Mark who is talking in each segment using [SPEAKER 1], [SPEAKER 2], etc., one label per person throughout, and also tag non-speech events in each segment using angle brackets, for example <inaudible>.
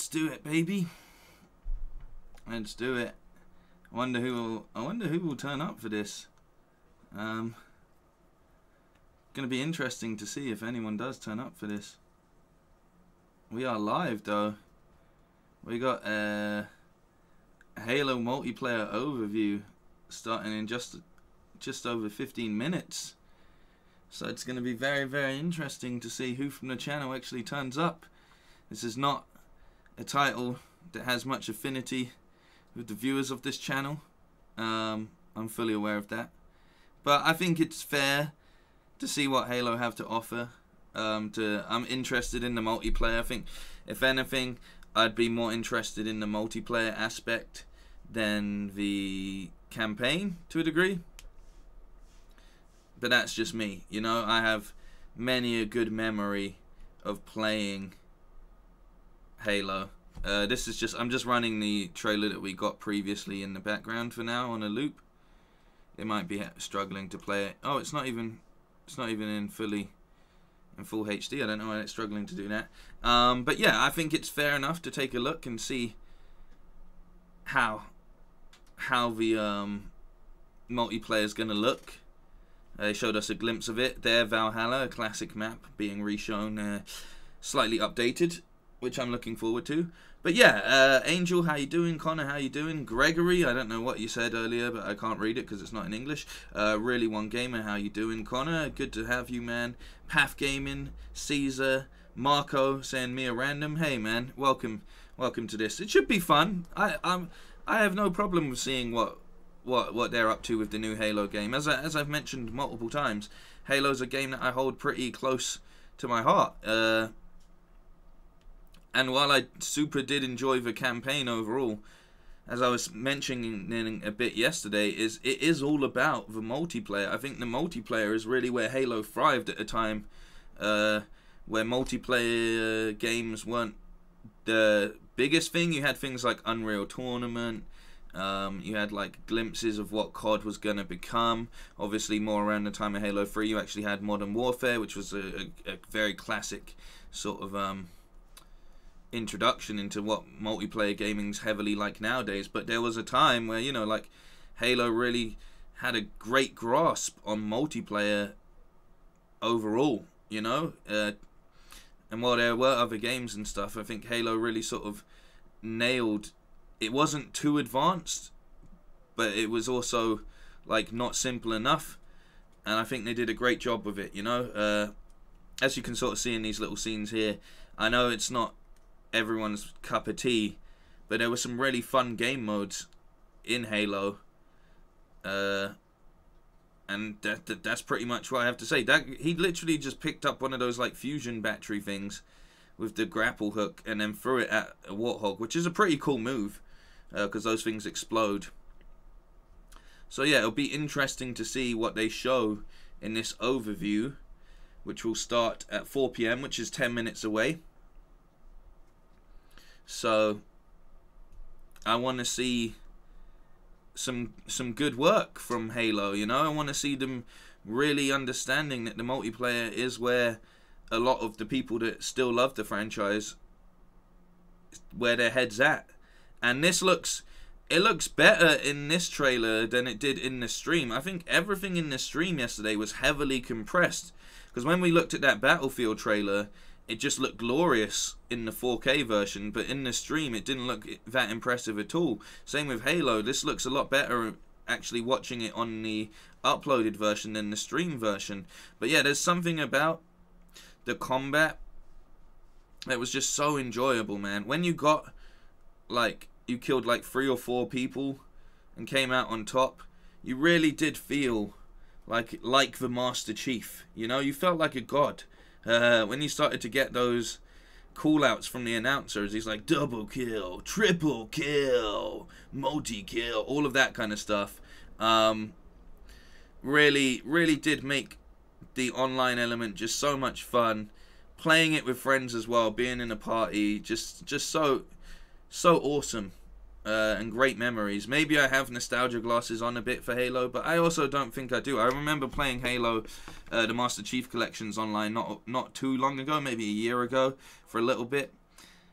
[SPEAKER 1] Let's do it, baby. Let's do it. I wonder who will. I wonder who will turn up for this. Um, gonna be interesting to see if anyone does turn up for this. We are live though. We got a Halo multiplayer overview starting in just just over 15 minutes. So it's going to be very, very interesting to see who from the channel actually turns up. This is not a title that has much affinity with the viewers of this channel. Um, I'm fully aware of that. But I think it's fair to see what Halo have to offer. Um, to I'm interested in the multiplayer. I think, if anything, I'd be more interested in the multiplayer aspect than the campaign to a degree but that's just me. You know, I have many a good memory of playing Halo. Uh, this is just I'm just running the trailer that we got previously in the background for now on a loop. It might be struggling to play it. Oh, it's not even it's not even in fully in full HD. I don't know why it's struggling to do that. Um, but yeah, I think it's fair enough to take a look and see how how the um, multiplayer is going to look they showed us a glimpse of it there, Valhalla, a classic map being reshown, uh, slightly updated, which I'm looking forward to. But yeah, uh, Angel, how you doing? Connor, how you doing? Gregory, I don't know what you said earlier, but I can't read it because it's not in English. Uh, really One Gamer, how you doing? Connor, good to have you, man. Path Gaming, Caesar, Marco, saying me a random. Hey, man, welcome, welcome to this. It should be fun. I, I'm, I have no problem with seeing what what what they're up to with the new Halo game. As I, as I've mentioned multiple times, Halo's a game that I hold pretty close to my heart. Uh, and while I super did enjoy the campaign overall, as I was mentioning a bit yesterday, is it is all about the multiplayer. I think the multiplayer is really where Halo thrived at a time uh, where multiplayer games weren't the biggest thing. You had things like Unreal Tournament, um, you had like glimpses of what COD was going to become. Obviously, more around the time of Halo 3, you actually had Modern Warfare, which was a, a, a very classic sort of um, introduction into what multiplayer gaming's heavily like nowadays. But there was a time where, you know, like Halo really had a great grasp on multiplayer overall, you know? Uh, and while there were other games and stuff, I think Halo really sort of nailed it wasn't too advanced, but it was also like not simple enough. And I think they did a great job with it. You know, uh, as you can sort of see in these little scenes here, I know it's not everyone's cup of tea, but there were some really fun game modes in Halo. Uh, and that, that, that's pretty much what I have to say. That he literally just picked up one of those like fusion battery things with the grapple hook and then threw it at a warthog, which is a pretty cool move because uh, those things explode. So yeah, it'll be interesting to see what they show in this overview, which will start at 4 p.m., which is 10 minutes away. So I want to see some some good work from Halo. You know, I want to see them really understanding that the multiplayer is where a lot of the people that still love the franchise where their heads at and this looks it looks better in this trailer than it did in the stream. I think everything in the stream yesterday was heavily compressed because when we looked at that Battlefield trailer, it just looked glorious in the 4K version, but in the stream it didn't look that impressive at all. Same with Halo, this looks a lot better actually watching it on the uploaded version than the stream version. But yeah, there's something about the combat that was just so enjoyable, man. When you got like you killed like three or four people and came out on top, you really did feel like like the Master Chief. You know, you felt like a god uh, when he started to get those call-outs from the announcers. He's like double kill, triple kill, multi kill, all of that kind of stuff. Um, really, really did make the online element just so much fun. Playing it with friends as well, being in a party, just just so so awesome uh, and great memories. Maybe I have nostalgia glasses on a bit for Halo, but I also don't think I do. I remember playing Halo, uh, the Master Chief collections online not not too long ago, maybe a year ago, for a little bit.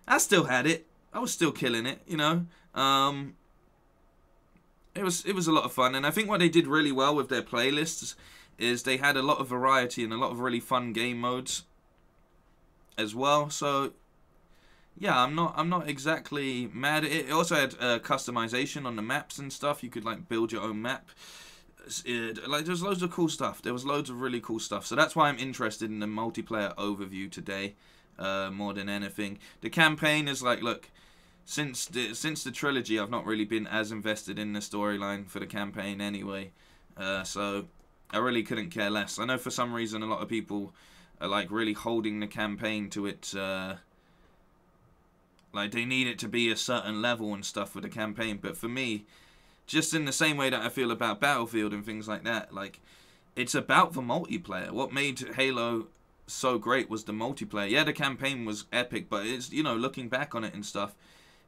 [SPEAKER 1] I still had it. I was still killing it, you know. Um, it was it was a lot of fun, and I think what they did really well with their playlists is they had a lot of variety and a lot of really fun game modes as well. So yeah, I'm not I'm not exactly mad. It also had uh, customization on the maps and stuff. You could like build your own map. It, like there's loads of cool stuff. There was loads of really cool stuff. So that's why I'm interested in the multiplayer overview today, uh, more than anything. The campaign is like, look, since the since the trilogy, I've not really been as invested in the storyline for the campaign anyway. Uh, so I really couldn't care less. I know for some reason a lot of people are like really holding the campaign to its. Uh, like they need it to be a certain level and stuff for the campaign. But for me, just in the same way that I feel about Battlefield and things like that, like it's about the multiplayer. What made Halo so great was the multiplayer. Yeah, the campaign was epic, but it's you know looking back on it and stuff.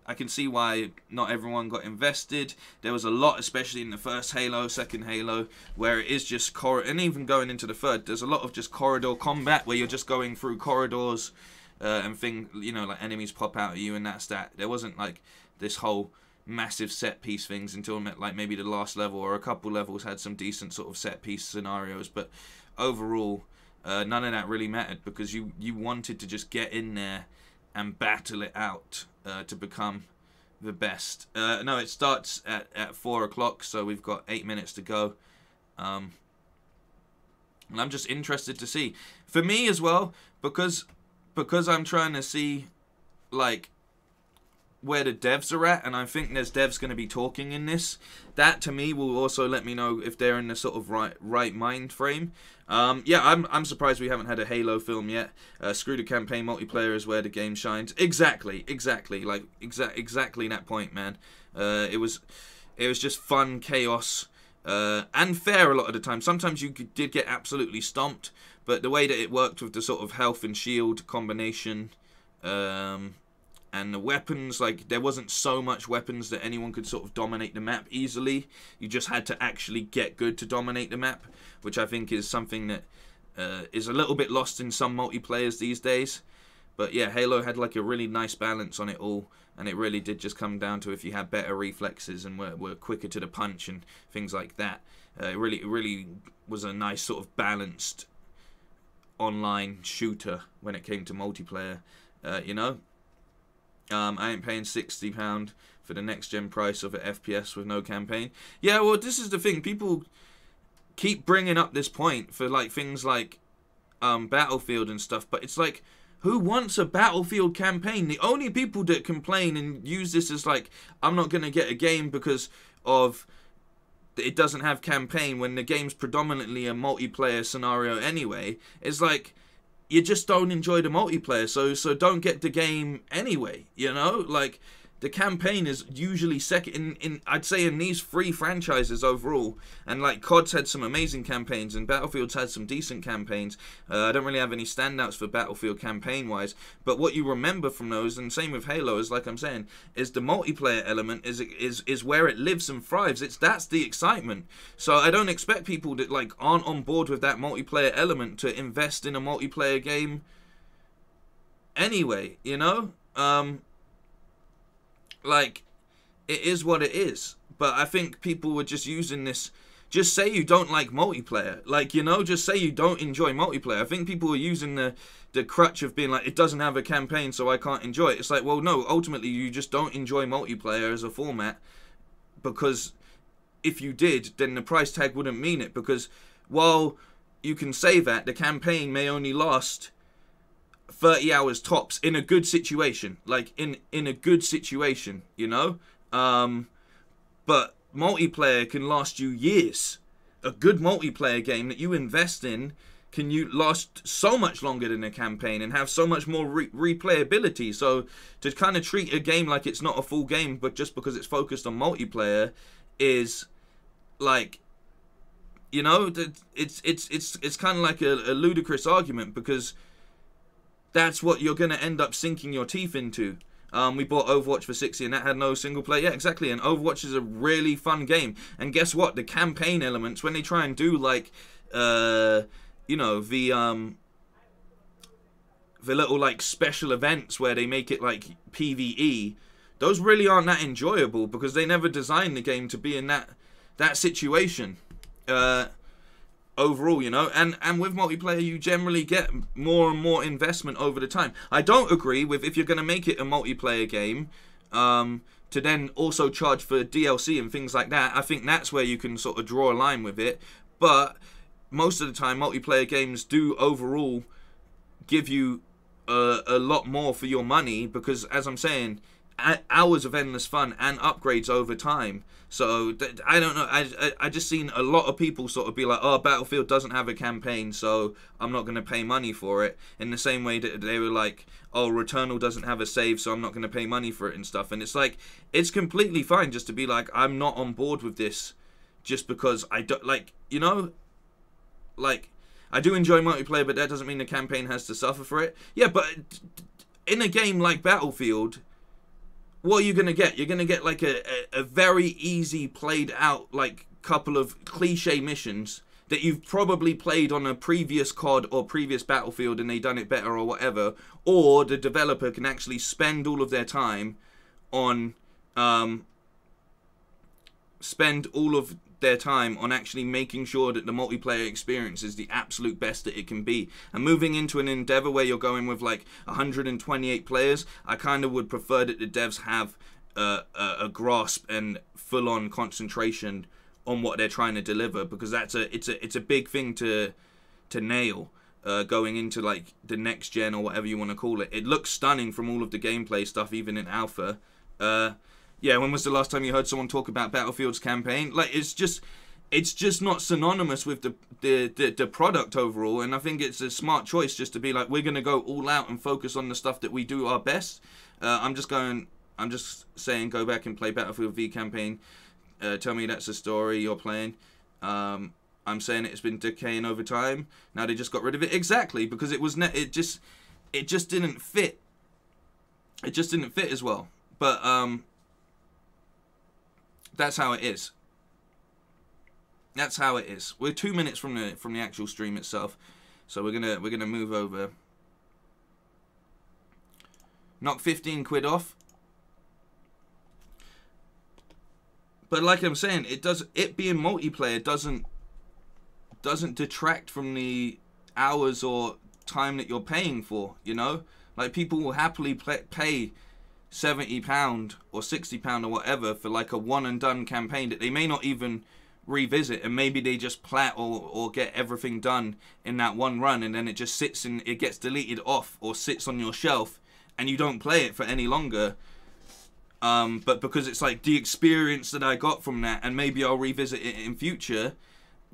[SPEAKER 1] I can see why not everyone got invested. There was a lot, especially in the first Halo, second Halo, where it is just corridor, and even going into the third, there's a lot of just corridor combat where you're just going through corridors uh, and thing, you know, like enemies pop out at you and that's that. There wasn't like this whole massive set piece things until like maybe the last level or a couple levels had some decent sort of set piece scenarios, but overall, uh, none of that really mattered because you you wanted to just get in there and battle it out uh, to become the best. Uh, no, it starts at, at 4 o'clock, so we've got 8 minutes to go. Um, and I'm just interested to see. For me as well, because because I'm trying to see, like, where the devs are at, and I think there's devs going to be talking in this. That to me will also let me know if they're in the sort of right right mind frame. Um, yeah, I'm I'm surprised we haven't had a Halo film yet. Uh, screw the campaign multiplayer is where the game shines. Exactly, exactly, like exact exactly that point, man. Uh, it was it was just fun chaos. Uh, and fair a lot of the time. Sometimes you did get absolutely stomped, but the way that it worked with the sort of health and shield combination, um, and the weapons, like there wasn't so much weapons that anyone could sort of dominate the map easily. You just had to actually get good to dominate the map, which I think is something that uh, is a little bit lost in some multiplayers these days. But yeah, Halo had like a really nice balance on it all, and it really did just come down to if you had better reflexes and were, were quicker to the punch and things like that. Uh, it really, it really was a nice sort of balanced online shooter when it came to multiplayer. Uh, you know, um, I ain't paying sixty pound for the next gen price of an FPS with no campaign. Yeah, well, this is the thing. People keep bringing up this point for like things like um, Battlefield and stuff, but it's like, who wants a Battlefield campaign? The only people that complain and use this as like, I'm not gonna get a game because of it doesn't have campaign when the game's predominantly a multiplayer scenario anyway. It's like you just don't enjoy the multiplayer, so so don't get the game anyway. You know, like the campaign is usually second in, in I'd say in these three franchises overall and like COD's had some amazing campaigns and Battlefield's had some decent campaigns. Uh, I don't really have any standouts for Battlefield campaign wise but what you remember from those and same with Halo is like I'm saying is the multiplayer element is is is where it lives and thrives. It's that's the excitement. So I don't expect people that like aren't on board with that multiplayer element to invest in a multiplayer game anyway you know? Um like, it is what it is. But I think people were just using this. Just say you don't like multiplayer. Like, you know, just say you don't enjoy multiplayer. I think people were using the the crutch of being like, it doesn't have a campaign, so I can't enjoy it. It's like, well, no, ultimately, you just don't enjoy multiplayer as a format because if you did, then the price tag wouldn't mean it. Because while you can say that, the campaign may only last 30 hours tops in a good situation like in in a good situation you know? Um but multiplayer can last you years. A good multiplayer game that you invest in can you last so much longer than a campaign and have so much more re- replayability. So to kind of treat a game like it's not a full game but just because it's focused on multiplayer is like you know it's it's it's it's kind of like a, a ludicrous argument because that's what you're going to end up sinking your teeth into. Um, we bought Overwatch for 60 and that had no single player. Yeah, exactly. And Overwatch is a really fun game. And guess what? The campaign elements, when they try and do like, uh, you know, the, um, the little like special events where they make it like PvE, those really aren't that enjoyable because they never designed the game to be in that that situation. Uh, overall, you know, and and with multiplayer, you generally get more and more investment over the time. I don't agree with if you're going to make it a multiplayer game. Um, to then also charge for DLC and things like that, I think that's where you can sort of draw a line with it. But most of the time, multiplayer games do overall give you a, a lot more for your money because, as I'm saying, hours of endless fun and upgrades over time. So I don't know. I, I, just seen a lot of people sort of be like, "Oh, Battlefield doesn't have a campaign, so I'm not going to pay money for it." In the same way that they were like, "Oh, Returnal doesn't have a save, so I'm not going to pay money for it and stuff." And it's like it's completely fine just to be like, "I'm not on board with this," just because I don't like you know, like I do enjoy multiplayer, but that doesn't mean the campaign has to suffer for it. Yeah, but in a game like Battlefield what are you going to get? You're going to get like a, a, a, very easy played out like couple of cliche missions that you've probably played on a previous COD or previous Battlefield and they done it better or whatever. Or the developer can actually spend all of their time on um, spend all of their time on actually making sure that the multiplayer experience is the absolute best that it can be. And moving into an endeavor where you're going with like 128 players, I kind of would prefer that the devs have uh, a, a grasp and full-on concentration on what they're trying to deliver because that's a it's a it's a big thing to to nail. Uh, going into like the next gen or whatever you want to call it. It looks stunning from all of the gameplay stuff, even in alpha. Uh, yeah, when was the last time you heard someone talk about Battlefield's campaign? Like, it's just, it's just not synonymous with the, the, the, the, product overall. And I think it's a smart choice just to be like, we're going to go all out and focus on the stuff that we do our best. Uh, I'm just going, I'm just saying, go back and play Battlefield V campaign. Uh, tell me that's a story you're playing. Um, I'm saying it's been decaying over time. Now they just got rid of it exactly because it was ne- it just it just didn't fit. It just didn't fit as well. But um, that's how it is. That's how it is. We're two minutes from the from the actual stream itself, so we're gonna we're gonna move over. Knock fifteen quid off. But like I'm saying, it does it being multiplayer doesn't doesn't detract from the hours or time that you're paying for. You know, like people will happily play, pay seventy pound or sixty pound or whatever for like a one and done campaign that they may not even revisit and maybe they just plat or, or get everything done in that one run and then it just sits and it gets deleted off or sits on your shelf and you don't play it for any longer. Um, but because it's like the experience that I got from that and maybe I'll revisit it in future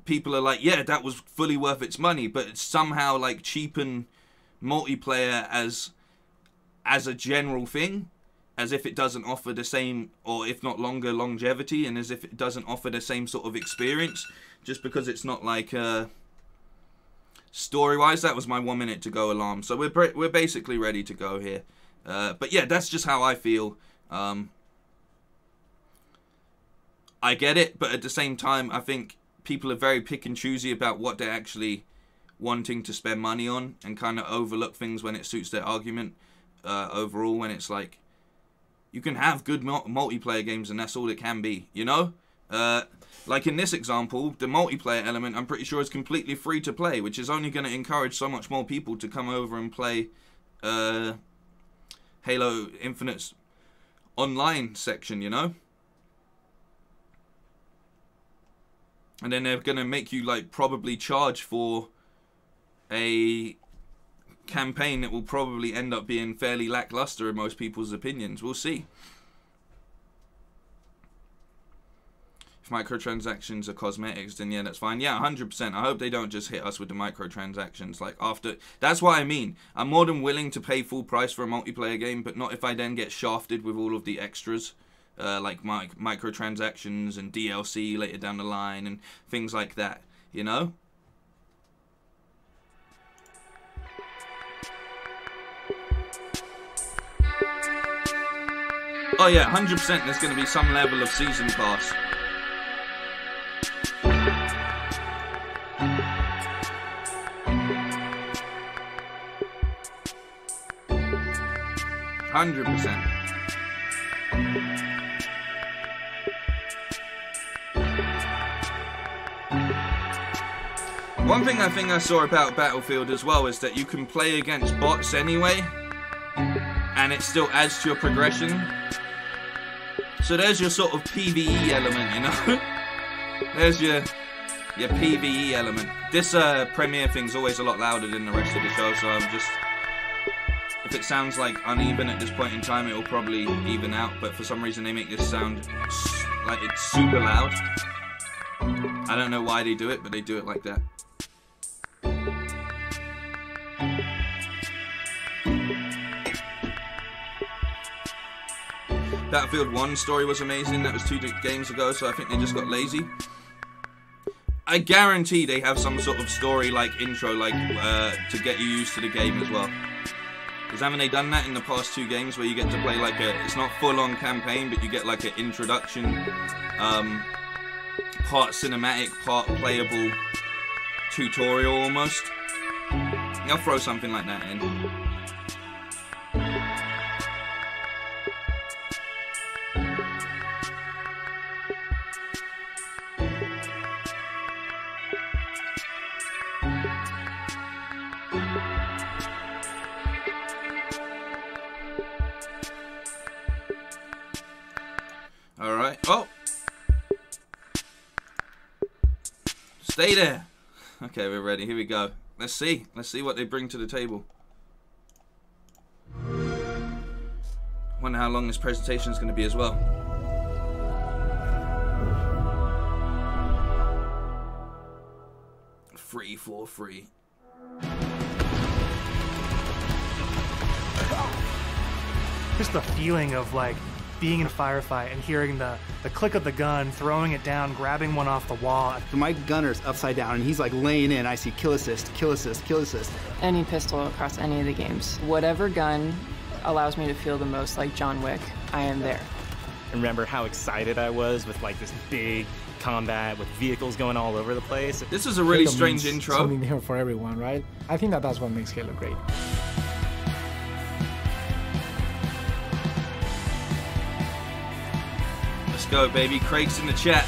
[SPEAKER 1] people are like yeah that was fully worth its money but it's somehow like cheapen multiplayer as as a general thing as if it doesn't offer the same or if not longer longevity and as if it doesn't offer the same sort of experience just because it's not like uh, story wise that was my one minute to go alarm. So we're we're basically ready to go here. Uh, but yeah that's just how I feel. Um, I get it but at the same time I think people are very pick and choosy about what they're actually wanting to spend money on and kind of overlook things when it suits their argument uh, overall when it's like you can have good multiplayer games and that's all it can be, you know? Uh, like in this example, the multiplayer element, I'm pretty sure is completely free to play, which is only going to encourage so much more people to come over and play uh, Halo Infinite's online section, you know? And then they're going to make you, like, probably charge for a campaign that will probably end up being fairly lackluster in most people's opinions. We'll see. If microtransactions are cosmetics, then yeah, that's fine. Yeah, 100%. I hope they don't just hit us with the microtransactions. Like, after... That's what I mean. I'm more than willing to pay full price for a multiplayer game, but not if I then get shafted with all of the extras. Uh, like mic microtransactions and DLC later down the line and things like that, you know? Oh yeah, 100% there's going to be some level of season pass. Hundred percent. One thing I think I saw about Battlefield as well is that you can play against bots anyway, and it still adds to your progression. So there's your sort of PVE element, you know? <laughs> there's your your PVE element. This uh, premiere thing's always a lot louder than the rest of the show, so I'm just... If it sounds like uneven at this point in time, it'll probably even out, but for some reason they make this sound like it's super loud. I don't know why they do it, but they do it like that. Battlefield 1 story was amazing. That was two games ago, so I think they just got lazy. I guarantee they have some sort of story like intro, like uh, to get you used to the game as well. Because haven't they done that in the past two games where you get to play like a, it's not full on campaign, but you get like an introduction, um, part cinematic, part playable tutorial almost. I'll throw something like that in. Oh. Stay there. Okay, we're ready. Here we go. Let's see. Let's see what they bring to the table. Wonder how long this presentation is going to be as well. Free for free.
[SPEAKER 2] Just the feeling of like being in a firefight and hearing the, the click of the gun, throwing it down, grabbing one off the wall.
[SPEAKER 3] My gunner's upside down and he's like laying in. I see kill assist, kill assist, kill assist.
[SPEAKER 4] Any pistol across any of the games. Whatever gun allows me to feel the most like John Wick, I am there.
[SPEAKER 5] remember how excited I was with like this big combat with vehicles going all over the place.
[SPEAKER 1] This is a really Halo strange intro.
[SPEAKER 6] Something here for everyone, right? I think that that's what makes Halo great.
[SPEAKER 1] Go, baby. Craig's in the chat.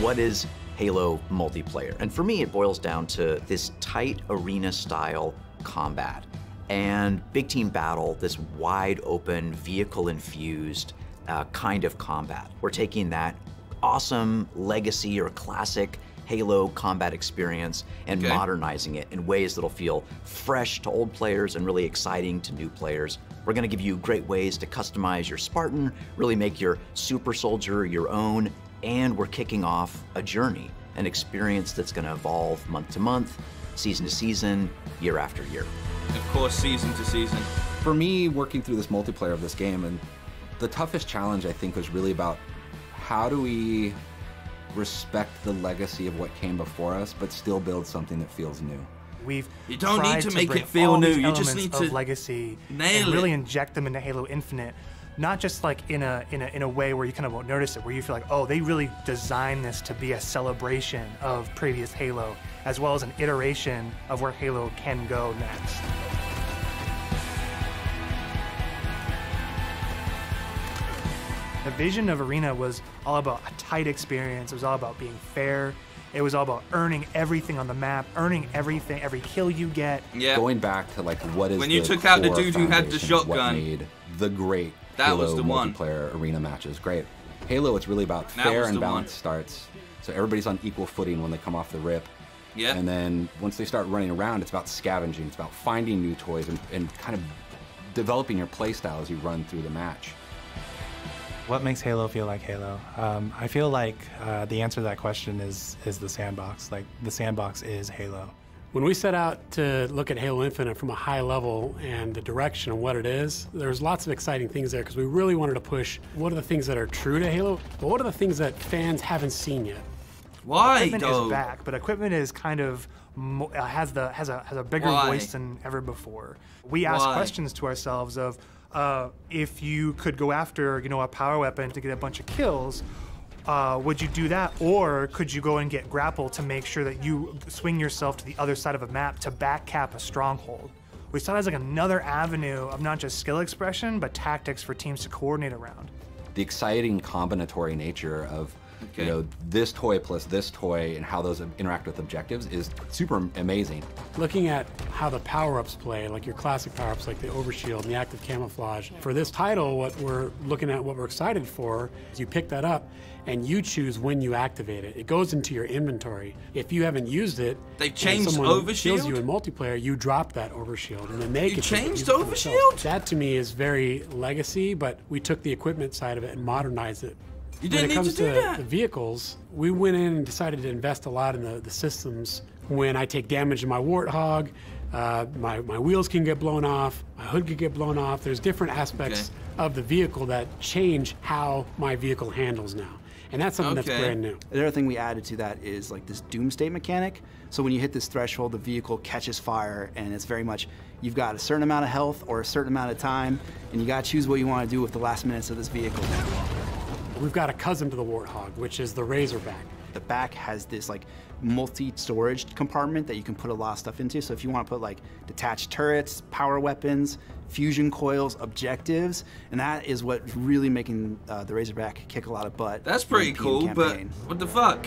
[SPEAKER 7] What is Halo multiplayer? And for me, it boils down to this tight arena style combat and big team battle, this wide open, vehicle infused uh, kind of combat. We're taking that awesome legacy or classic Halo combat experience and okay. modernizing it in ways that'll feel fresh to old players and really exciting to new players. We're going to give you great ways to customize your Spartan, really make your super soldier your own, and we're kicking off a journey, an experience that's going to evolve month to month, season to season, year after year.
[SPEAKER 1] Of course, season to season.
[SPEAKER 8] For me, working through this multiplayer of this game, and the toughest challenge I think was really about how do we respect the legacy of what came before us, but still build something that feels new.
[SPEAKER 2] We've
[SPEAKER 1] you don't need to, to make it feel new. You just need to
[SPEAKER 2] legacy
[SPEAKER 1] nail
[SPEAKER 2] and really inject them into Halo Infinite. Not just like in a in a in a way where you kind of won't notice it, where you feel like, oh, they really designed this to be a celebration of previous Halo, as well as an iteration of where Halo can go next. The vision of Arena was all about a tight experience. It was all about being fair it was all about earning everything on the map, earning everything, every kill you get.
[SPEAKER 1] Yeah.
[SPEAKER 8] Going back to like what is
[SPEAKER 1] when you took out the dude who had the shotgun,
[SPEAKER 8] what made the great that Halo was the multiplayer one. arena matches great. Halo, it's really about that fair and balanced starts. So everybody's on equal footing when they come off the rip.
[SPEAKER 1] Yeah.
[SPEAKER 8] And then once they start running around, it's about scavenging. It's about finding new toys and, and kind of developing your playstyle as you run through the match.
[SPEAKER 6] What makes Halo feel like Halo? Um, I feel like uh, the answer to that question is is the sandbox. Like the sandbox is Halo.
[SPEAKER 9] When we set out to look at Halo Infinite from a high level and the direction of what it is, there's lots of exciting things there because we really wanted to push what are the things that are true to Halo, but what are the things that fans haven't seen yet.
[SPEAKER 1] Why?
[SPEAKER 2] Equipment
[SPEAKER 1] though?
[SPEAKER 2] is back, but equipment is kind of uh, has the has a has a bigger
[SPEAKER 1] Why?
[SPEAKER 2] voice than ever before. We ask
[SPEAKER 1] Why?
[SPEAKER 2] questions to ourselves of uh, if you could go after you know a power weapon to get a bunch of kills, uh, would you do that, or could you go and get grapple to make sure that you swing yourself to the other side of a map to back cap a stronghold? We saw that as like another avenue of not just skill expression, but tactics for teams to coordinate around.
[SPEAKER 8] The exciting combinatory nature of
[SPEAKER 1] Okay.
[SPEAKER 8] You know, this toy plus this toy and how those interact with objectives is super amazing.
[SPEAKER 9] Looking at how the power-ups play, like your classic power-ups like the overshield and the active camouflage. For this title, what we're looking at, what we're excited for, is you pick that up and you choose when you activate it. It goes into your inventory. If you haven't used it,
[SPEAKER 1] They've
[SPEAKER 9] and
[SPEAKER 1] changed
[SPEAKER 9] someone
[SPEAKER 1] overshield?
[SPEAKER 9] kills you in multiplayer, you drop that overshield, and then they
[SPEAKER 1] You
[SPEAKER 9] can take it,
[SPEAKER 1] changed
[SPEAKER 9] use it themselves.
[SPEAKER 1] overshield?
[SPEAKER 9] That to me is very legacy, but we took the equipment side of it and modernized it.
[SPEAKER 1] You
[SPEAKER 9] when
[SPEAKER 1] didn't
[SPEAKER 9] it
[SPEAKER 1] need
[SPEAKER 9] comes
[SPEAKER 1] to do that.
[SPEAKER 9] the vehicles, we went in and decided to invest a lot in the, the systems. When I take damage in my Warthog, uh, my, my wheels can get blown off, my hood can get blown off. There's different aspects of the vehicle that change how my vehicle handles now. And that's something
[SPEAKER 1] Okay.
[SPEAKER 9] that's brand new.
[SPEAKER 3] The other thing we added to that is like this doomsday mechanic. So when you hit this threshold, the vehicle catches fire, and it's very much you've got a certain amount of health or a certain amount of time, and you got to choose what you want to do with the last minutes of this vehicle.
[SPEAKER 9] We've got a cousin to the Warthog, which is the Razorback.
[SPEAKER 3] The back has this like multi-storage compartment that you can put a lot of stuff into. So if you want to put like detached turrets, power weapons, fusion coils, objectives, and that is what's really making uh, the Razorback kick a lot of butt.
[SPEAKER 1] That's pretty
[SPEAKER 3] the PM
[SPEAKER 1] cool, but what the fuck?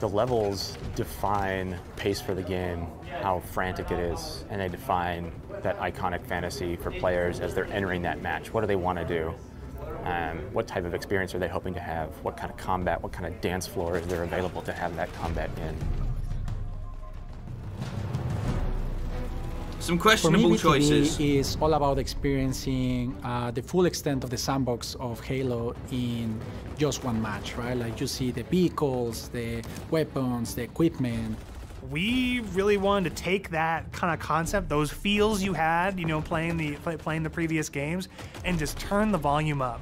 [SPEAKER 10] The levels define pace for the game, how frantic it is, and they define that iconic fantasy for players as they're entering that match. What do they want to do? Um, what type of experience are they hoping to have? What kind of combat, what kind of dance floor is there available to have that combat in?
[SPEAKER 1] Some
[SPEAKER 11] For me,
[SPEAKER 1] questionable
[SPEAKER 11] BTB
[SPEAKER 1] choices.
[SPEAKER 11] is all about experiencing uh, the full extent of the sandbox of Halo in just one match, right? Like you see the vehicles, the weapons, the equipment.
[SPEAKER 2] we really wanted to take that kind of concept, those feels you had, you know, playing the play, playing the previous games, and just turn the volume up.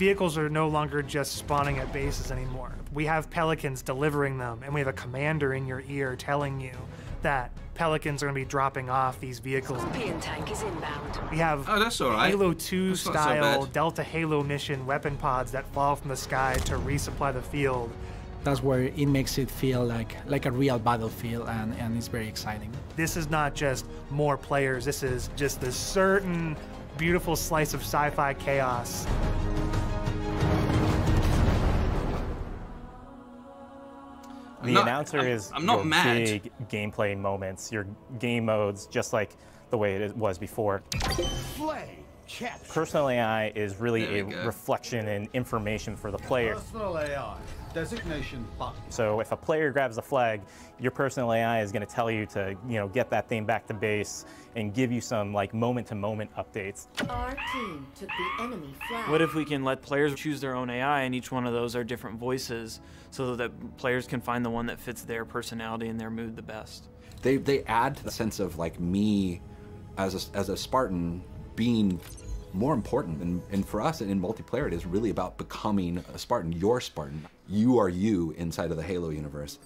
[SPEAKER 2] Vehicles are no longer just spawning at bases anymore. We have pelicans delivering them, and we have a commander in your ear telling you that pelicans are going to be dropping off these vehicles.
[SPEAKER 12] Scorpion tank is inbound.
[SPEAKER 2] We have
[SPEAKER 1] Oh, that's all right.
[SPEAKER 2] Halo 2
[SPEAKER 1] That's not so
[SPEAKER 2] style. Delta Halo mission weapon pods that fall from the sky to resupply the field.
[SPEAKER 11] That's where it makes it feel like like a real battlefield, and, and it's very exciting.
[SPEAKER 2] this is not just more players. This is just this certain beautiful slice of sci-fi chaos.
[SPEAKER 5] The
[SPEAKER 1] not-
[SPEAKER 5] announcer
[SPEAKER 1] I'm-
[SPEAKER 5] is
[SPEAKER 1] I'm not
[SPEAKER 5] your
[SPEAKER 1] mad.
[SPEAKER 5] big gameplay moments, your game modes, just like the way it was before. Play. Personal AI is really a
[SPEAKER 1] go.
[SPEAKER 5] reflection and information for the player.
[SPEAKER 13] Personal AI. Designation button.
[SPEAKER 5] So if a player grabs a flag, your personal AI is going to tell you to, you know, get that thing back to base and give you some like moment-to-moment updates.
[SPEAKER 12] Our team took the enemy flag.
[SPEAKER 14] What if we can let players choose their own AI and each one of those are different voices so that players can find the one that fits their personality and their mood the best?
[SPEAKER 8] They they add to the sense of like me as a, as a Spartan being more important and, and for us in multiplayer it is really about becoming a Spartan, your Spartan. You are you inside of the Halo universe.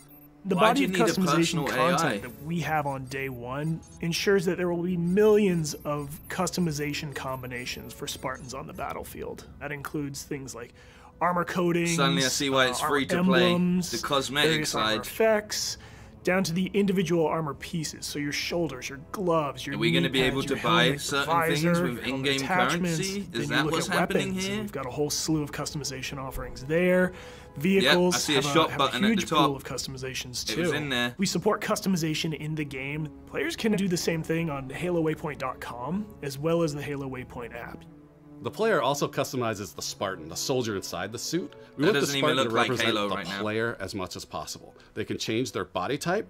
[SPEAKER 15] The
[SPEAKER 1] Why
[SPEAKER 15] body of customization content
[SPEAKER 1] AI?
[SPEAKER 15] that we have on day one ensures that there will be millions of customization combinations for Spartans on the battlefield. That includes things like armor coatings.
[SPEAKER 1] Suddenly I see why it's
[SPEAKER 15] uh,
[SPEAKER 1] free to
[SPEAKER 15] armor
[SPEAKER 1] play.
[SPEAKER 15] emblems,
[SPEAKER 1] The cosmetic side.
[SPEAKER 15] effects, down to the individual armor pieces. So your shoulders, your gloves, your
[SPEAKER 1] Are we
[SPEAKER 15] going
[SPEAKER 1] gonna be able to buy certain things with in-game currency?
[SPEAKER 15] Then
[SPEAKER 1] Is
[SPEAKER 15] you
[SPEAKER 1] that what's
[SPEAKER 15] at
[SPEAKER 1] happening
[SPEAKER 15] weapons,
[SPEAKER 1] here?
[SPEAKER 15] We've got a whole slew of customization offerings there. Vehicles
[SPEAKER 1] see a
[SPEAKER 15] have,
[SPEAKER 1] shop
[SPEAKER 15] have
[SPEAKER 1] button
[SPEAKER 15] a
[SPEAKER 1] at the
[SPEAKER 15] huge
[SPEAKER 1] top.
[SPEAKER 15] pool of customizations
[SPEAKER 1] It
[SPEAKER 15] too.
[SPEAKER 1] was in there.
[SPEAKER 15] We support customization in the game. Players can do the same thing on HaloWaypoint.com as well as the Halo Waypoint app.
[SPEAKER 16] The player also customizes the Spartan, the soldier inside the suit. We
[SPEAKER 1] That
[SPEAKER 16] want the Spartan to represent
[SPEAKER 1] Halo
[SPEAKER 16] the
[SPEAKER 1] right now.
[SPEAKER 16] player as much as possible. They can change their body type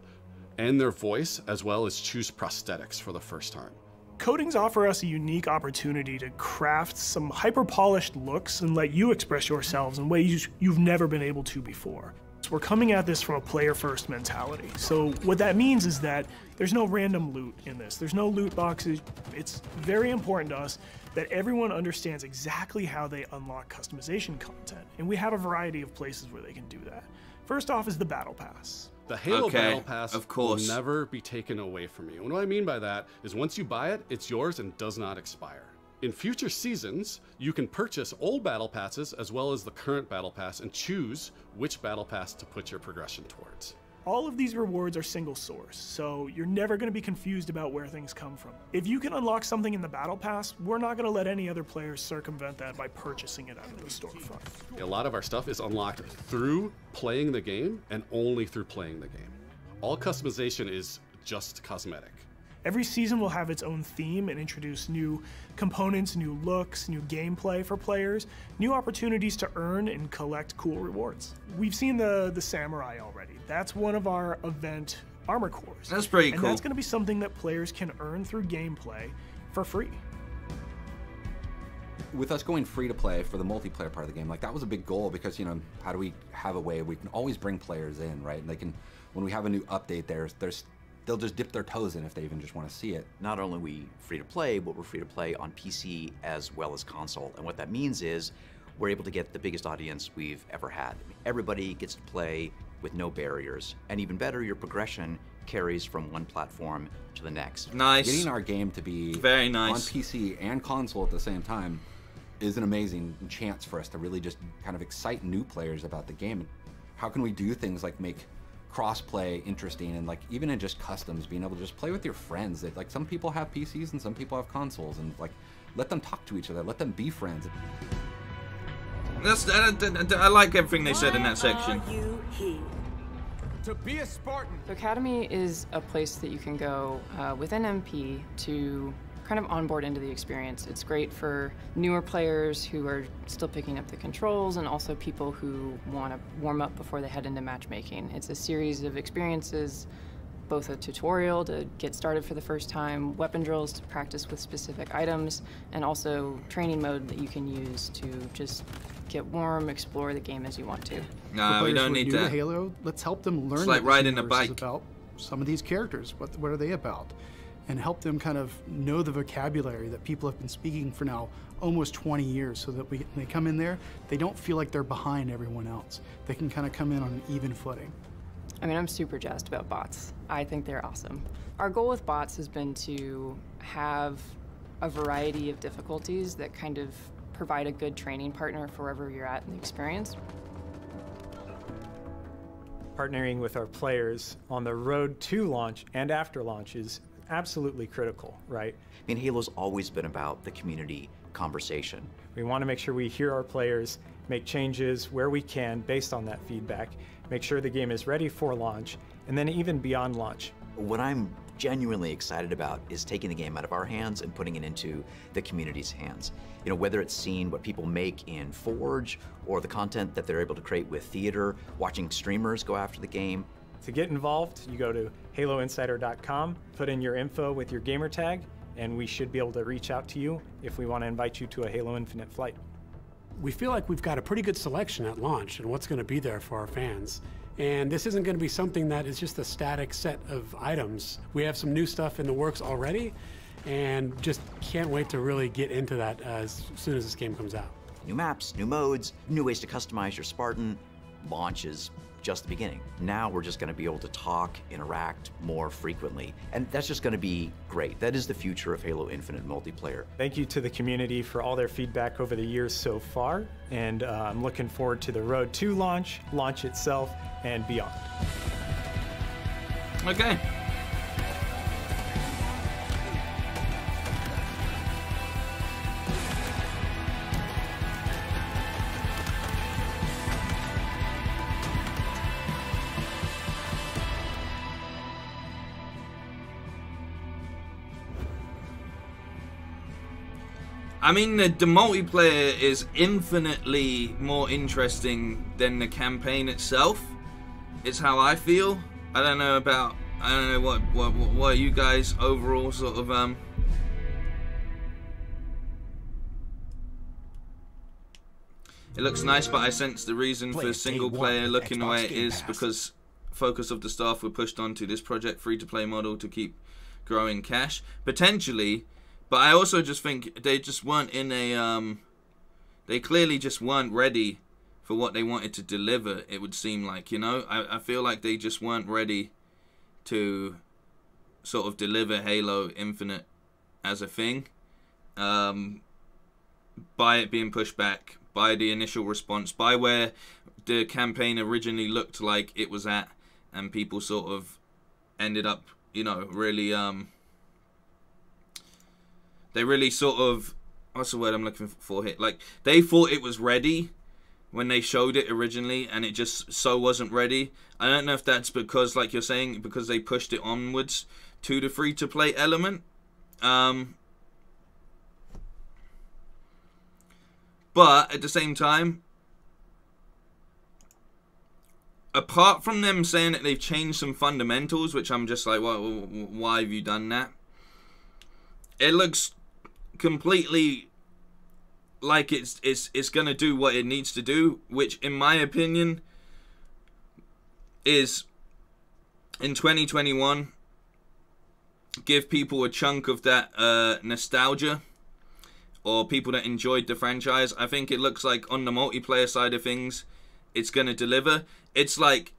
[SPEAKER 16] and their voice, as well as choose prosthetics for the first time.
[SPEAKER 15] Coatings offer us a unique opportunity to craft some hyper polished looks and let you express yourselves in ways you've never been able to before. So we're coming at this from a player first mentality. So, what that means is that there's no random loot in this, there's no loot boxes. It's very important to us that everyone understands exactly how they unlock customization content, and we have a variety of places where they can do that. First off is the Battle Pass.
[SPEAKER 16] The Halo
[SPEAKER 1] Okay,
[SPEAKER 16] Battle Pass
[SPEAKER 1] of course.
[SPEAKER 16] will never be taken away from you. And what I mean by that is once you buy it, it's yours and does not expire. In future seasons, you can purchase old Battle Passes as well as the current Battle Pass and choose which Battle Pass to put your progression towards.
[SPEAKER 15] All of these rewards are single source, so you're never going to be confused about where things come from. If you can unlock something in the Battle Pass, we're not going to let any other players circumvent that by purchasing it out of the storefront.
[SPEAKER 16] A lot of our stuff is unlocked through playing the game and only through playing the game. All customization is just cosmetic.
[SPEAKER 15] Every season will have its own theme and introduce new components, new looks, new gameplay for players, new opportunities to earn and collect cool rewards. We've seen the the samurai already. That's one of our event armor cores.
[SPEAKER 1] That's pretty
[SPEAKER 15] and
[SPEAKER 1] cool.
[SPEAKER 15] that's going to be something that players can earn through gameplay for free.
[SPEAKER 8] with us going free to play for the multiplayer part of the game, like that was a big goal because you know how do we have a way we can always bring players in, right? And they can when we have a new update, there's there's they'll just dip their toes in if they even just want to see it.
[SPEAKER 7] Not only are we free to play, but we're free to play on PC as well as console. And what that means is we're able to get the biggest audience we've ever had. Everybody gets to play with no barriers. And even better, your progression carries from one platform to the next.
[SPEAKER 1] Nice.
[SPEAKER 8] Getting our game to be
[SPEAKER 1] Very nice.
[SPEAKER 8] on PC and console at the same time is an amazing chance for us to really just kind of excite new players about the game. How can we do things like make cross-play interesting and like even in just customs being able to just play with your friends that like some people have PCs and some people have consoles and like let them talk to each other let them be friends
[SPEAKER 1] That's I, I- I like everything they said in that section.
[SPEAKER 17] To be a Spartan.
[SPEAKER 4] So Academy is a place that you can go uh, within MP to kind of onboard into the experience. It's great for newer players who are still picking up the controls and also people who want to warm up before they head into matchmaking. It's a series of experiences, both a tutorial to get started for the first time, weapon drills to practice with specific items, and also training mode that you can use to just get warm, explore the game as you want to.
[SPEAKER 1] Nah,
[SPEAKER 18] For
[SPEAKER 1] we don't need
[SPEAKER 18] new to
[SPEAKER 1] that.
[SPEAKER 18] Halo, let's help them learn.
[SPEAKER 1] It's like riding a bike.
[SPEAKER 18] about some of these characters. What what are they about? And help them kind of know the vocabulary that people have been speaking for now almost 20 years, so that we, when they come in there, they don't feel like they're behind everyone else. They can kind of come in on an even footing.
[SPEAKER 4] I mean, I'm super jazzed about bots. I think they're awesome. Our goal with bots has been to have a variety of difficulties that kind of provide a good training partner for wherever you're at in the experience.
[SPEAKER 19] partnering with our players on the road to launch and after launch is absolutely critical, right?
[SPEAKER 7] I mean, Halo's always been about the community conversation.
[SPEAKER 19] We want to make sure we hear our players, make changes where we can based on that feedback, make sure the game is ready for launch, and then even beyond launch.
[SPEAKER 7] What I'm genuinely excited about is taking the game out of our hands and putting it into the community's hands. You know, whether it's seeing what people make in Forge or the content that they're able to create with theater, watching streamers go after the game.
[SPEAKER 19] To get involved, you go to haloinsider.com, put in your info with your gamer tag, and we should be able to reach out to you if we want to invite you to a Halo Infinite flight.
[SPEAKER 9] We feel like we've got a pretty good selection at launch and what's going to be there for our fans. And this isn't going to be something that is just a static set of items. We have some new stuff in the works already, and just can't wait to really get into that uh, as soon as this game comes out.
[SPEAKER 7] New maps, new modes, new ways to customize your Spartan. Launch is just the beginning. Now we're just going to be able to talk, interact more frequently, and that's just going to be great. That is the future of Halo Infinite multiplayer.
[SPEAKER 19] Thank you to the community for all their feedback over the years so far, and uh, I'm looking forward to the road to launch, launch itself, and beyond.
[SPEAKER 1] Okay. I mean, the, the multiplayer is infinitely more interesting than the campaign itself. It's how I feel. I don't know about. I don't know what what what, you guys overall sort of um. It looks nice, but I sense the reason for single player looking the way it is because focus of the staff were pushed onto this project free to play model to keep growing cash potentially, but I also just think they just weren't in a um. They clearly just weren't ready for what they wanted to deliver. It would seem like you know. I I feel like they just weren't ready to sort of deliver Halo Infinite as a thing. Um, by it being pushed back, by the initial response, by where the campaign originally looked like it was at, and people sort of ended up, you know, really um they really sort of what's the word I'm looking for here? Like they thought it was ready when they showed it originally and it just so wasn't ready. I don't know if that's because like you're saying because they pushed it onwards to the free to play element. Um but at the same time apart from them saying that they've changed some fundamentals, which I'm just like, well, why have you done that? It looks completely like it's it's it's gonna do what it needs to do, which in my opinion is in 2021 give people a chunk of that uh, nostalgia or people that enjoyed the franchise. I think it looks like on the multiplayer side of things, it's gonna deliver. It's like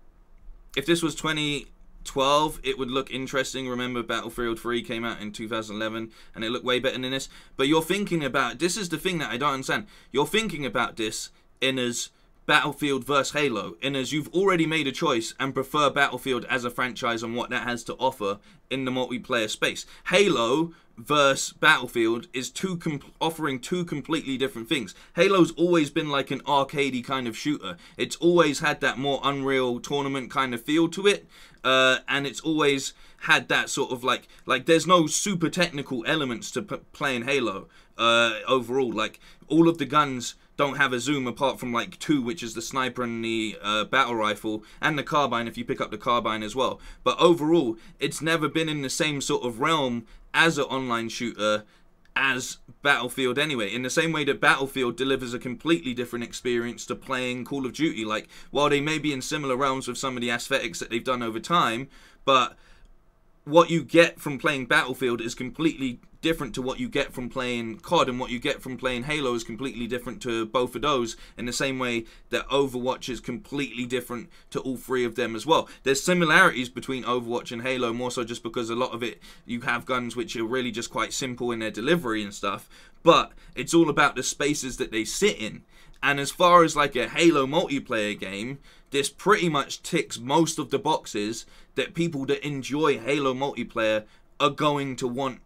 [SPEAKER 1] if this was 20 12, it would look interesting. Remember, Battlefield 3 came out in 2011 and it looked way better than this. But you're thinking about this is the thing that I don't understand. You're thinking about this in as Battlefield versus Halo, in as you've already made a choice and prefer Battlefield as a franchise and what that has to offer in the multiplayer space. Halo versus Battlefield is two offering two completely different things. Halo's always been like an arcadey kind of shooter. It's always had that more Unreal tournament kind of feel to it, uh, and it's always had that sort of like like there's no super technical elements to playing Halo uh, overall. Like all of the guns don't have a zoom apart from like two, which is the sniper and the uh, battle rifle, and the carbine if you pick up the carbine as well. But overall, it's never been in the same sort of realm as an online shooter as Battlefield anyway. In the same way that Battlefield delivers a completely different experience to playing Call of Duty. Like, while they may be in similar realms with some of the aesthetics that they've done over time, but what you get from playing Battlefield is completely different to what you get from playing COD, and what you get from playing Halo is completely different to both of those. In the same way that Overwatch is completely different to all three of them as well. There's similarities between Overwatch and Halo, more so just because a lot of it you have guns which are really just quite simple in their delivery and stuff. But it's all about the spaces that they sit in. And as far as like a Halo multiplayer game, this pretty much ticks most of the boxes that people that enjoy Halo multiplayer are going to want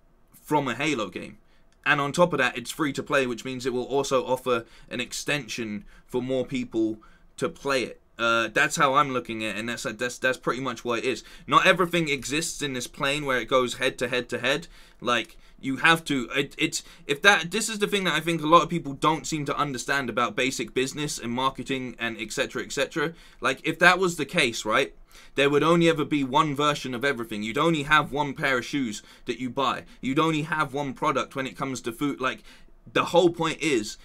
[SPEAKER 1] from a Halo game. And on top of that, it's free to play, which means it will also offer an extension for more people to play it. Uh, that's how I'm looking at it, and that's that's that's pretty much what it is. Not everything exists in this plane where it goes head to head to head. Like you have to. It, it's if that. This is the thing that I think a lot of people don't seem to understand about basic business and marketing and etc. etc. Like if that was the case, right? There would only ever be one version of everything. You'd only have one pair of shoes that you buy. You'd only have one product when it comes to food. Like the whole point is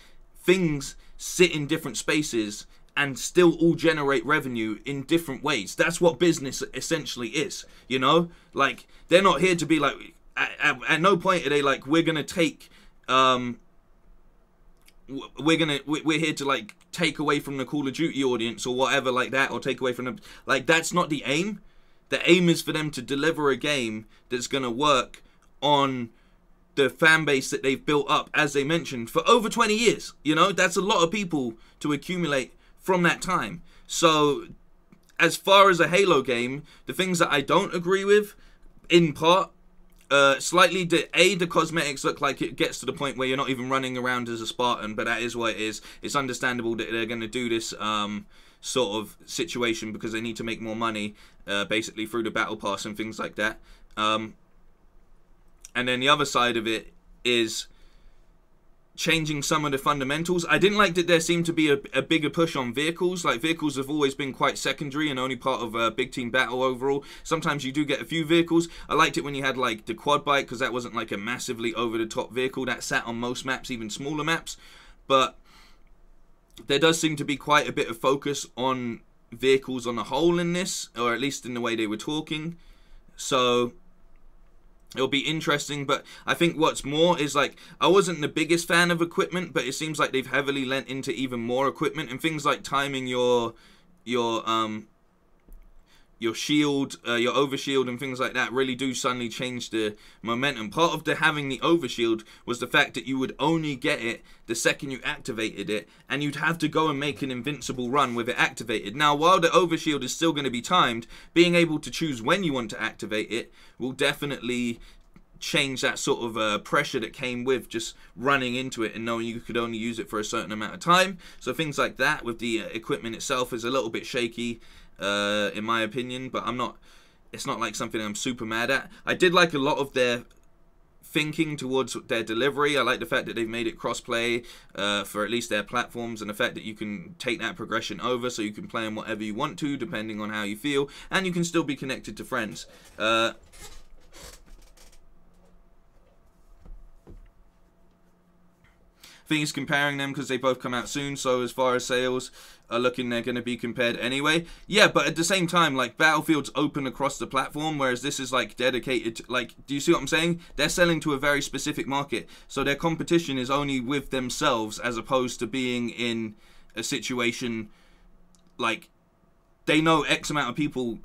[SPEAKER 1] things sit in different spaces and still all generate revenue in different ways. That's what business essentially is, you know? Like, they're not here to be like, at, at, no point are they like, we're to take, um, we're gonna we're here to like take away from the Call of Duty audience or whatever like that, or take away from them. Like that's not the aim. The aim is for them to deliver a game that's gonna work on the fan base that they've built up, as they mentioned, for over 20 years. You know, that's a lot of people to accumulate from that time. So, as far as a Halo game, the things that I don't agree with, in part, uh, slightly, a the cosmetics look like it gets to the point where you're not even running around as a Spartan, but that is what it is. It's understandable that they're going to do this um, sort of situation because they need to make more money, uh, basically through the battle pass and things like that. Um, and then the other side of it is changing some of the fundamentals. I didn't like that there seemed to be a, a, bigger push on vehicles. Like vehicles have always been quite secondary and only part of a big team battle overall. Sometimes you do get a few vehicles. I liked it when you had like the quad bike because that wasn't like a massively over the top vehicle that sat on most maps, even smaller maps. But there does seem to be quite a bit of focus on vehicles on the whole in this, or at least in the way they were talking. So it'll be interesting but i think what's more is like i wasn't the biggest fan of equipment but it seems like they've heavily lent into even more equipment and things like timing your your um your shield, uh, your overshield, and things like that really do suddenly change the momentum. Part of the having the overshield was the fact that you would only get it the second you activated it, and you'd have to go and make an invincible run with it activated. Now, while the overshield is still going to be timed, being able to choose when you want to activate it will definitely change that sort of uh, pressure that came with just running into it and knowing you could only use it for a certain amount of time. So things like that with the uh, equipment itself is a little bit shaky, uh, in my opinion. But I'm not. It's not like something I'm super mad at. I did like a lot of their thinking towards their delivery. I like the fact that they've made it crossplay uh, for at least their platforms, and the fact that you can take that progression over, so you can play on whatever you want to, depending on how you feel, and you can still be connected to friends. Uh, I think he's comparing them because they both come out soon. So as far as sales are looking, they're going to be compared anyway. Yeah, but at the same time, like Battlefield's open across the platform, whereas this is like dedicated. To, like, do you see what I'm saying? They're selling to a very specific market, so their competition is only with themselves as opposed to being in a situation like they know X amount of people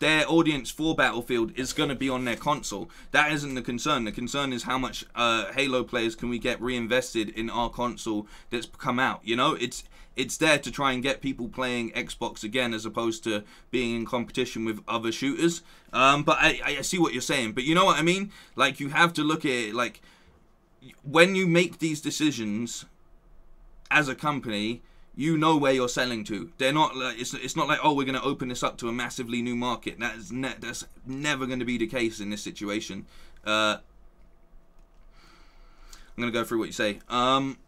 [SPEAKER 1] their audience for Battlefield is going to be on their console. That isn't the concern. The concern is how much uh, Halo players can we get reinvested in our console that's come out. You know, it's it's there to try and get people playing Xbox again, as opposed to being in competition with other shooters. Um, but I, I see what you're saying. But you know what I mean? Like you have to look at it like when you make these decisions as a company you know where you're selling to. They're not like it's it's not like oh we're going to open this up to a massively new market. That is ne- that's never going to be the case in this situation. Uh, I'm going to go through what you say. Um,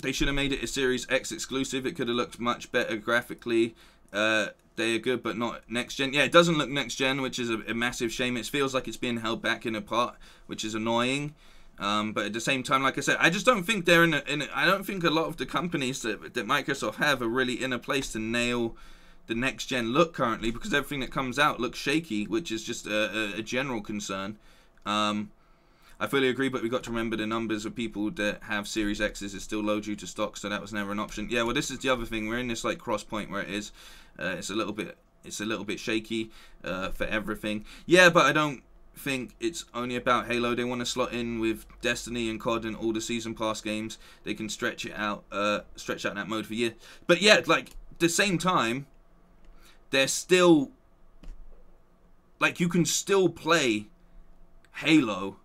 [SPEAKER 1] they should have made it a Series X exclusive. It could have looked much better graphically. Uh, they are good, but not next gen. Yeah, it doesn't look next gen, which is a, a massive shame. It feels like it's being held back in a part, which is annoying. Um, but at the same time, like I said, I just don't think they're in. A, in a, I don't think a lot of the companies that that Microsoft have are really in a place to nail the next gen look currently because everything that comes out looks shaky, which is just a, a, a general concern. Um, I fully agree, but we've got to remember the numbers of people that have Series X's is still low due to stock, so that was never an option. Yeah, well, this is the other thing. We're in this like cross point where it is. Uh, it's a little bit. It's a little bit shaky uh, for everything. Yeah, but I don't think it's only about Halo. They want to slot in with Destiny and COD and all the season pass games. They can stretch it out, uh, stretch out that mode for years. But yeah, like the same time, they're still like you can still play Halo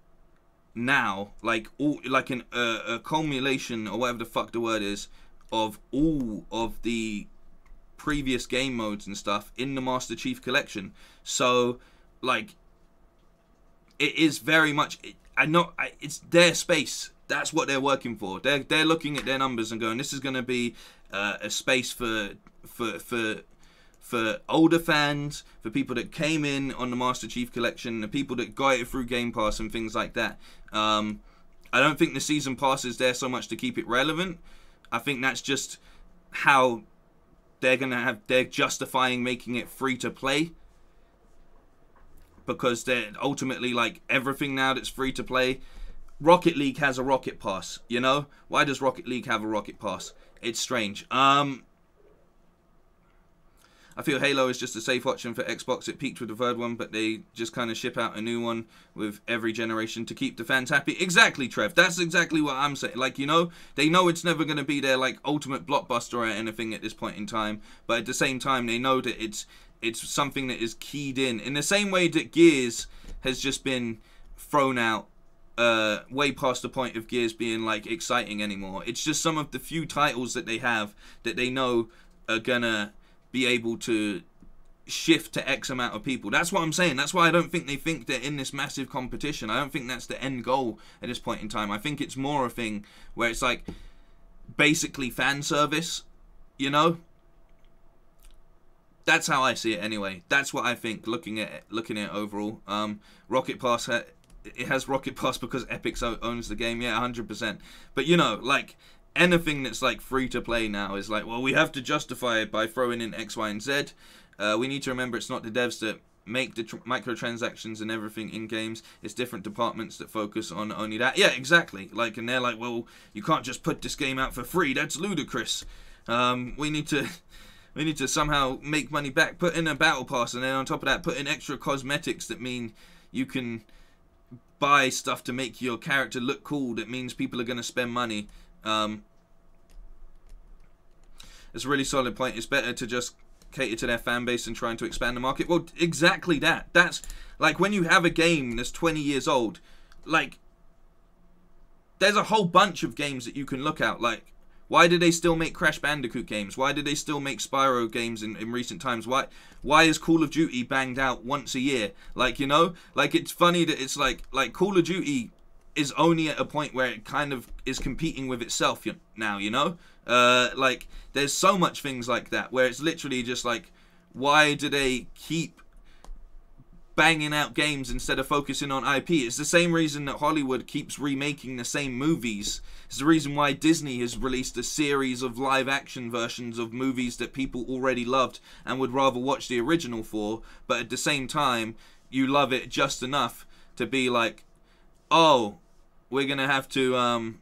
[SPEAKER 1] now, like all like an uh, a culmination or whatever the fuck the word is of all of the previous game modes and stuff in the Master Chief Collection. So like it is very much. I know it's their space. That's what they're working for. They're they're looking at their numbers and going, this is going to be uh, a space for for for for older fans, for people that came in on the Master Chief Collection, the people that got it through Game Pass and things like that. Um, I don't think the season pass is there so much to keep it relevant. I think that's just how they're gonna have. They're justifying making it free to play because they're ultimately like everything now that's free to play. Rocket League has a Rocket Pass, you know? Why does Rocket League have a Rocket Pass? It's strange. Um I feel Halo is just a safe option for Xbox. It peaked with the third one, but they just kind of ship out a new one with every generation to keep the fans happy. Exactly, Trev. That's exactly what I'm saying. Like, you know, they know it's never going to be their like ultimate blockbuster or anything at this point in time, but at the same time, they know that it's it's something that is keyed in in the same way that Gears has just been thrown out uh, way past the point of Gears being like exciting anymore. It's just some of the few titles that they have that they know are gonna be able to shift to X amount of people. That's what I'm saying. That's why I don't think they think they're in this massive competition. I don't think that's the end goal at this point in time. I think it's more a thing where it's like basically fan service, you know? That's how I see it anyway. That's what I think. Looking at looking at it overall, um, Rocket Pass it has Rocket Pass because Epic owns the game. Yeah, hundred percent. But you know, like anything that's like free to play now is like, well, we have to justify it by throwing in X, Y, and Z. Uh, we need to remember it's not the devs that make the tr- microtransactions and everything in games. It's different departments that focus on only that. Yeah, exactly. Like, and they're like, well, you can't just put this game out for free. That's ludicrous. Um, we need to We need to somehow make money back. Put in a battle pass, and then on top of that, put in extra cosmetics that mean you can buy stuff to make your character look cool. That means people are going to spend money. Um, it's a really solid point. It's better to just cater to their fan base and trying to expand the market. Well, exactly that. That's like when you have a game that's 20 years old, like there's a whole bunch of games that you can look at. Like, why do they still make Crash Bandicoot games? Why do they still make Spyro games in, in recent times? Why why is Call of Duty banged out once a year? Like, you know, like it's funny that it's like like Call of Duty is only at a point where it kind of is competing with itself now, you know? Uh, like, there's so much things like that where it's literally just like, why do they keep banging out games instead of focusing on IP? It's the same reason that Hollywood keeps remaking the same movies. It's the reason why Disney has released a series of live action versions of movies that people already loved and would rather watch the original for, but at the same time, you love it just enough to be like, oh, we're gonna have to um,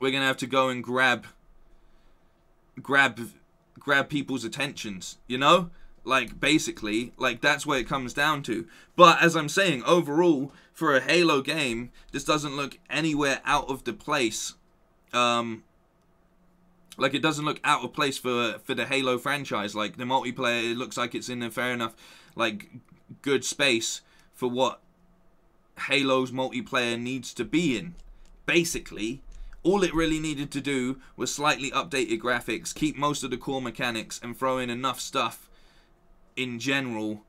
[SPEAKER 1] we're gonna have to go and grab grab grab people's attentions you know like basically like that's where it comes down to. But as i'm saying overall for a halo game this doesn't look anywhere out of the place. Um like it doesn't look out of place for for the halo franchise. Like the multiplayer it looks like it's in a fair enough like good space for what halo's multiplayer needs to be in. Basically all it really needed to do was slightly updated graphics, keep most of the core mechanics, and throw in enough stuff in general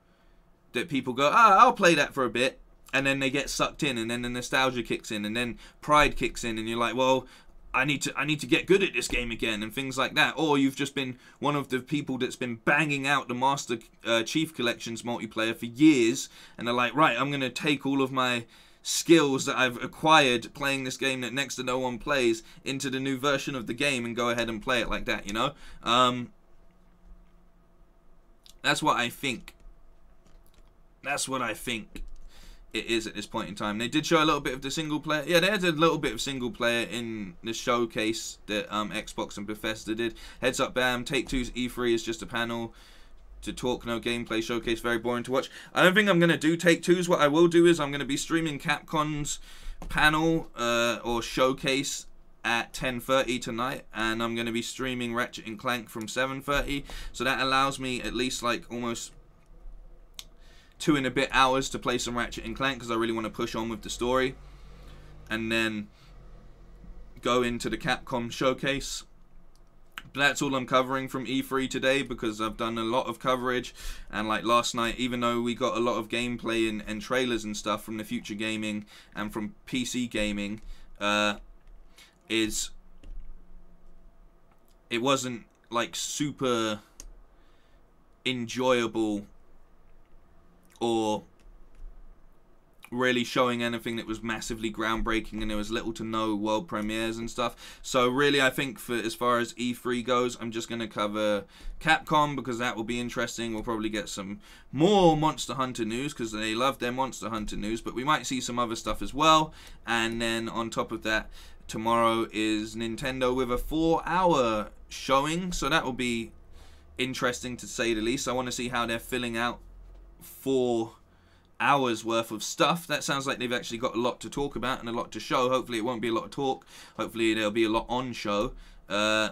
[SPEAKER 1] that people go, ah, I'll play that for a bit. And then they get sucked in, and then the nostalgia kicks in, and then pride kicks in, and you're like, well, I need to I need to get good at this game again and things like that. Or you've just been one of the people that's been banging out the Master uh, Chief Collections multiplayer for years, and they're like, right, I'm gonna take all of my skills that I've acquired playing this game that next to no one plays into the new version of the game and go ahead and play it like that, you know? Um, that's what I think. That's what I think it is at this point in time. They did show a little bit of the single player. Yeah, they had a little bit of single player in the showcase that um, Xbox and Bethesda did. Heads up, bam. Take Two's E3 is just a panel to talk, no gameplay showcase, very boring to watch. I don't think I'm going to do Take Twos. What I will do is I'm going to be streaming Capcom's panel uh, or showcase at 10.30 tonight and I'm going to be streaming Ratchet and Clank from 7.30 so that allows me at least like almost two and a bit hours to play some Ratchet and Clank because I really want to push on with the story. And then go into the Capcom showcase. That's all I'm covering from E3 today because I've done a lot of coverage. And like last night even though we got a lot of gameplay and, and trailers and stuff from the future gaming and from PC gaming uh, is it wasn't like super enjoyable or really showing anything that was massively groundbreaking and there was little to no world premieres and stuff. So really i think for as far as e3 goes i'm just going to cover capcom because that will be interesting. We'll probably get some more monster hunter news because they love their monster hunter news but we might see some other stuff as well. And then on top of that tomorrow is nintendo with a four hour showing so that will be interesting to say the least i want to see how they're filling out four hours worth of stuff. That sounds like they've actually got a lot to talk about and a lot to show. Hopefully it won't be a lot of talk. Hopefully there'll be a lot on show. Uh,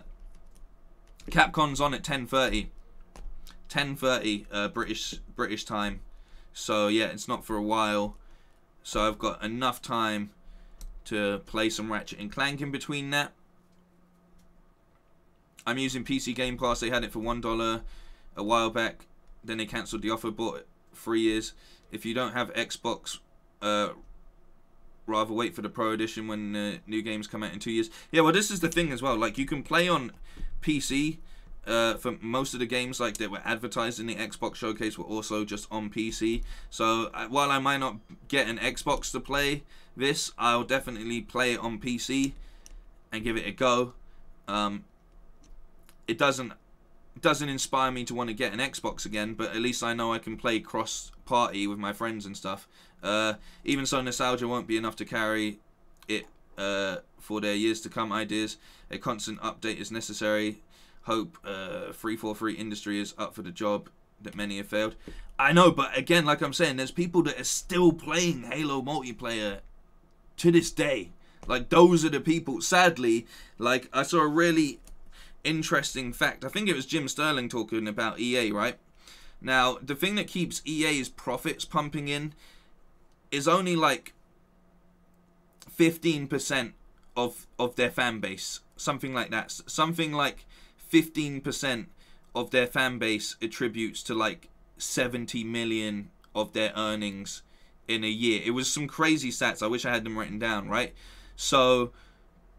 [SPEAKER 1] Capcom's on at 10.30. 10.30 uh, British British time. So yeah, it's not for a while. So I've got enough time to play some Ratchet and Clank in between that. I'm using PC Game Pass. They had it for $1 a while back. Then they cancelled the offer, bought it three years if you don't have Xbox, uh, rather wait for the Pro Edition when uh, new games come out in two years. Yeah, well, this is the thing as well. Like, you can play on PC. Uh, for most of the games like that were advertised in the Xbox showcase were also just on PC. So uh, while I might not get an Xbox to play this, I'll definitely play it on PC and give it a go. Um, it doesn't doesn't inspire me to want to get an Xbox again, but at least I know I can play cross party with my friends and stuff. Uh, even so, nostalgia won't be enough to carry it uh, for their years to come ideas. A constant update is necessary. hope uh, 343 industry is up for the job that many have failed. I know, but again, like I'm saying, there's people that are still playing Halo multiplayer to this day. Like those are the people. Sadly, like I saw a really interesting fact. I think it was Jim Sterling talking about EA, right? Now, the thing that keeps EA's profits pumping in is only like 15% of of their fan base, something like that. Something like 15% of their fan base attributes to like 70 million of their earnings in a year. It was some crazy stats. I wish I had them written down, right? So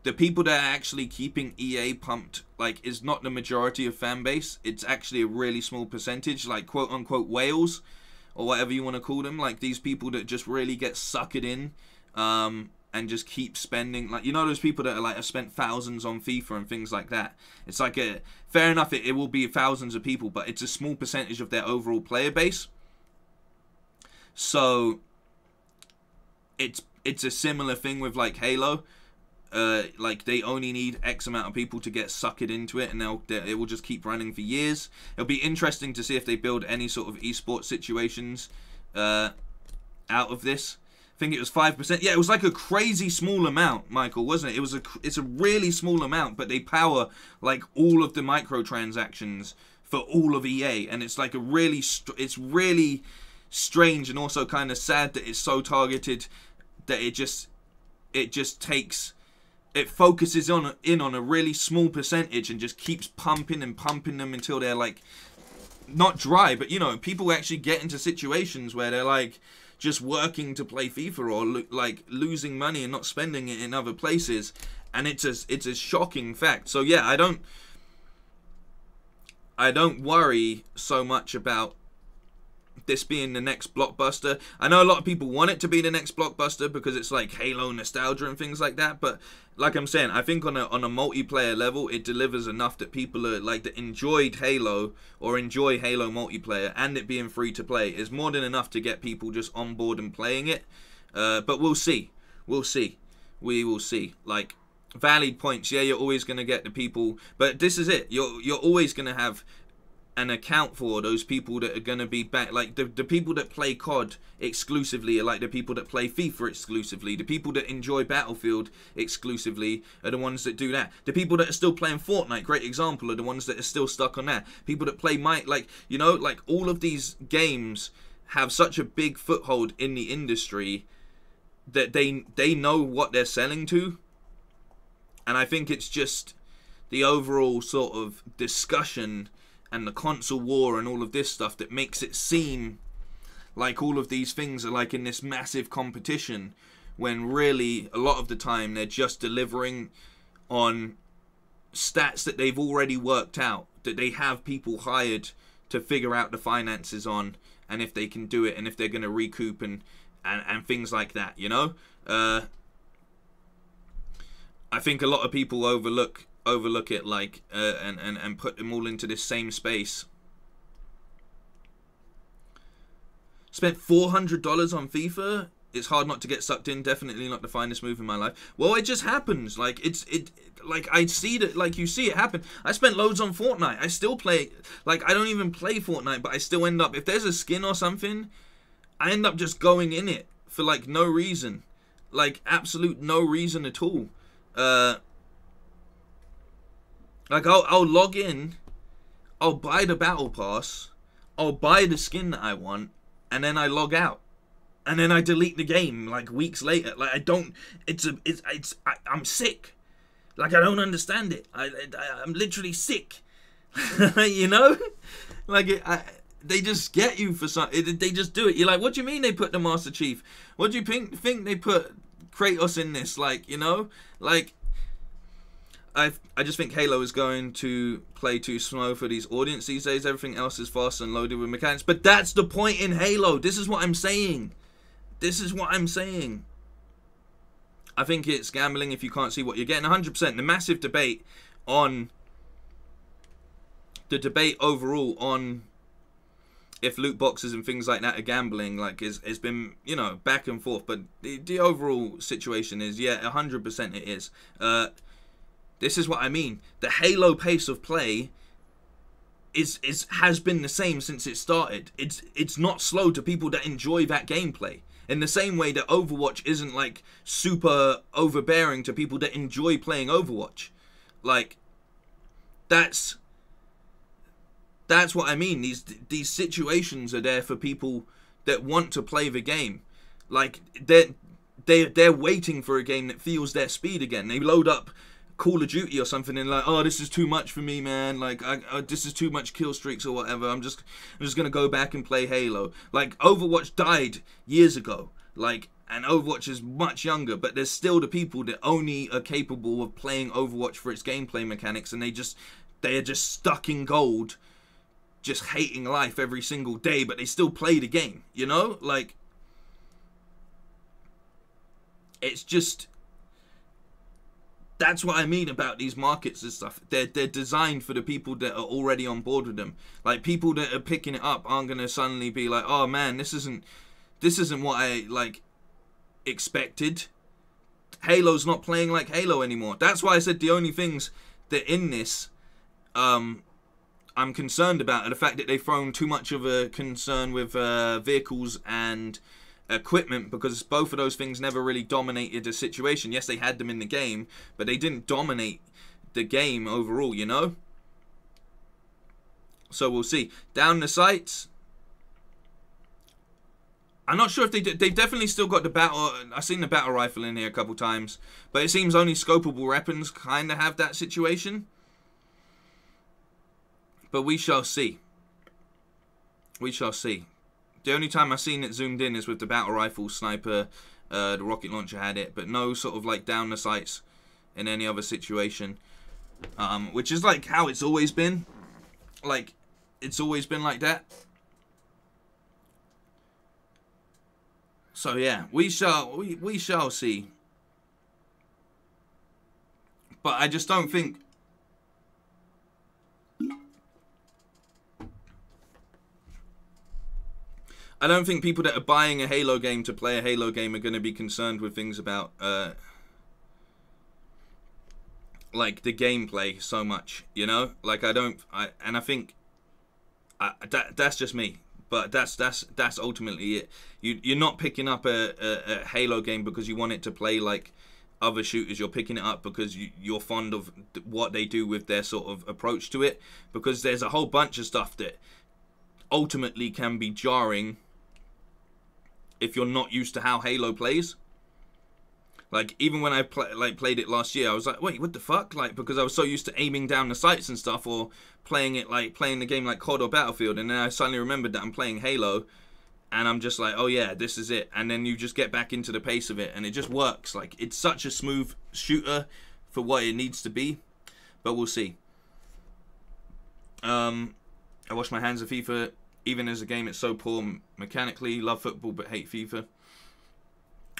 [SPEAKER 1] the people that are actually keeping EA pumped like is not the majority of fan base. It's actually a really small percentage, like quote unquote whales or whatever you want to call them. Like these people that just really get suckered in um, and just keep spending. Like you know those people that are like have spent thousands on FIFA and things like that. It's like a fair enough. It, it will be thousands of people, but it's a small percentage of their overall player base. So it's it's a similar thing with like Halo. Uh, like they only need X amount of people to get sucked into it, and they'll they, it will just keep running for years. It'll be interesting to see if they build any sort of esports situations uh, out of this. I think it was five percent. Yeah, it was like a crazy small amount, Michael, wasn't it? It was a it's a really small amount, but they power like all of the microtransactions for all of EA, and it's like a really it's really strange and also kind of sad that it's so targeted that it just it just takes it focuses on in on a really small percentage and just keeps pumping and pumping them until they're like not dry, but you know, people actually get into situations where they're like just working to play FIFA or lo like losing money and not spending it in other places, and it's a it's a shocking fact. So yeah, I don't I don't worry so much about this being the next blockbuster. I know a lot of people want it to be the next blockbuster because it's like Halo nostalgia and things like that, but like I'm saying, I think on a on a multiplayer level, it delivers enough that people are like that enjoyed Halo or enjoy Halo multiplayer and it being free to play is more than enough to get people just on board and playing it. Uh, but we'll see, we'll see, we will see. Like valid points, yeah, you're always gonna get the people, but this is it. You're you're always gonna have and account for those people that are going to be back like the, the people that play cod exclusively are like the people that play fifa exclusively. The people that enjoy battlefield exclusively are the ones that do that. The people that are still playing fortnite great example are the ones that are still stuck on that. People that play might like you know like all of these games have such a big foothold in the industry that they they know what they're selling to. And i think it's just the overall sort of discussion and the console war and all of this stuff that makes it seem like all of these things are like in this massive competition when really a lot of the time they're just delivering on stats that they've already worked out that they have people hired to figure out the finances on and if they can do it and if they're going to recoup and, and and things like that you know? Uh, i think a lot of people overlook overlook it like uh, and, and and put them all into this same space. Spent $400 on FIFA? It's hard not to get sucked in. Definitely not the finest move in my life. Well it just happens. Like it's it like I see that like you see it happen. I spent loads on Fortnite. I still play like I don't even play Fortnite but I still end up if there's a skin or something I end up just going in it for like no reason. Like absolute no reason at all. Uh like I'll I'll log in, I'll buy the battle pass, I'll buy the skin that I want, and then I log out. And then I delete the game like weeks later. Like I don't it's a it's it's I, am sick. Like I don't understand it. I, I am literally sick. <laughs> you know? Like it, I they just get you for something. They just do it. You're like, what do you mean they put the Master Chief? What do you think think they put Kratos in this? Like, you know? Like I I just think Halo is going to play too slow for these audience these days. Everything else is fast and loaded with mechanics. But that's the point in Halo. This is what I'm saying. This is what I'm saying. I think it's gambling if you can't see what you're getting. 100%. The massive debate on the debate overall on if loot boxes and things like that are gambling like is has been you know back and forth but the, the overall situation is yeah 100% it is uh This is what I mean. The Halo pace of play is is has been the same since it started. It's it's not slow to people that enjoy that gameplay. In the same way that Overwatch isn't like super overbearing to people that enjoy playing Overwatch. Like that's that's what I mean. These these situations are there for people that want to play the game. Like they're they they're waiting for a game that feels their speed again. They load up Call of Duty or something and like, oh, this is too much for me, man. Like, I, this is too much kill streaks or whatever. I'm just I'm just gonna go back and play Halo. Like Overwatch died years ago. Like and Overwatch is much younger, but there's still the people that only are capable of playing Overwatch for its gameplay mechanics, and they just they are just stuck in gold, just hating life every single day, but they still play the game. You know, like it's just that's what I mean about these markets and stuff. They're they're designed for the people that are already on board with them. Like people that are picking it up aren't gonna suddenly be like, oh man, this isn't this isn't what I like expected. Halo's not playing like Halo anymore. That's why I said the only things that in this um I'm concerned about are the fact that they've thrown too much of a concern with uh, vehicles and equipment because both of those things never really dominated the situation. Yes, they had them in the game, but they didn't dominate the game overall, you know? So we'll see. Down the sights. I'm not sure if they they've definitely still got the battle. I've seen the battle rifle in here a couple times, but it seems only scopable weapons kind of have that situation. But we shall see. We shall see. The only time I've seen it zoomed in is with the battle rifle sniper. Uh, the rocket launcher had it, but no sort of like down the sights in any other situation. Um, which is like how it's always been. Like, it's always been like that. So yeah, we shall we, we shall see. But I just don't think I don't think people that are buying a Halo game to play a Halo game are going to be concerned with things about uh, like the gameplay so much, you know. Like I don't, I and I think I, that that's just me, but that's that's that's ultimately it. You you're not picking up a, a, a Halo game because you want it to play like other shooters. You're picking it up because you, you're fond of what they do with their sort of approach to it. Because there's a whole bunch of stuff that ultimately can be jarring if you're not used to how Halo plays. Like even when I play, like played it last year, I was like, wait, what the fuck? Like because I was so used to aiming down the sights and stuff, or playing it like playing the game like COD or Battlefield, and then I suddenly remembered that I'm playing Halo, and I'm just like, oh yeah, this is it. And then you just get back into the pace of it, and it just works. Like it's such a smooth shooter for what it needs to be, but we'll see. Um, I wash my hands of FIFA even as a game it's so poor mechanically. Love football but hate FIFA.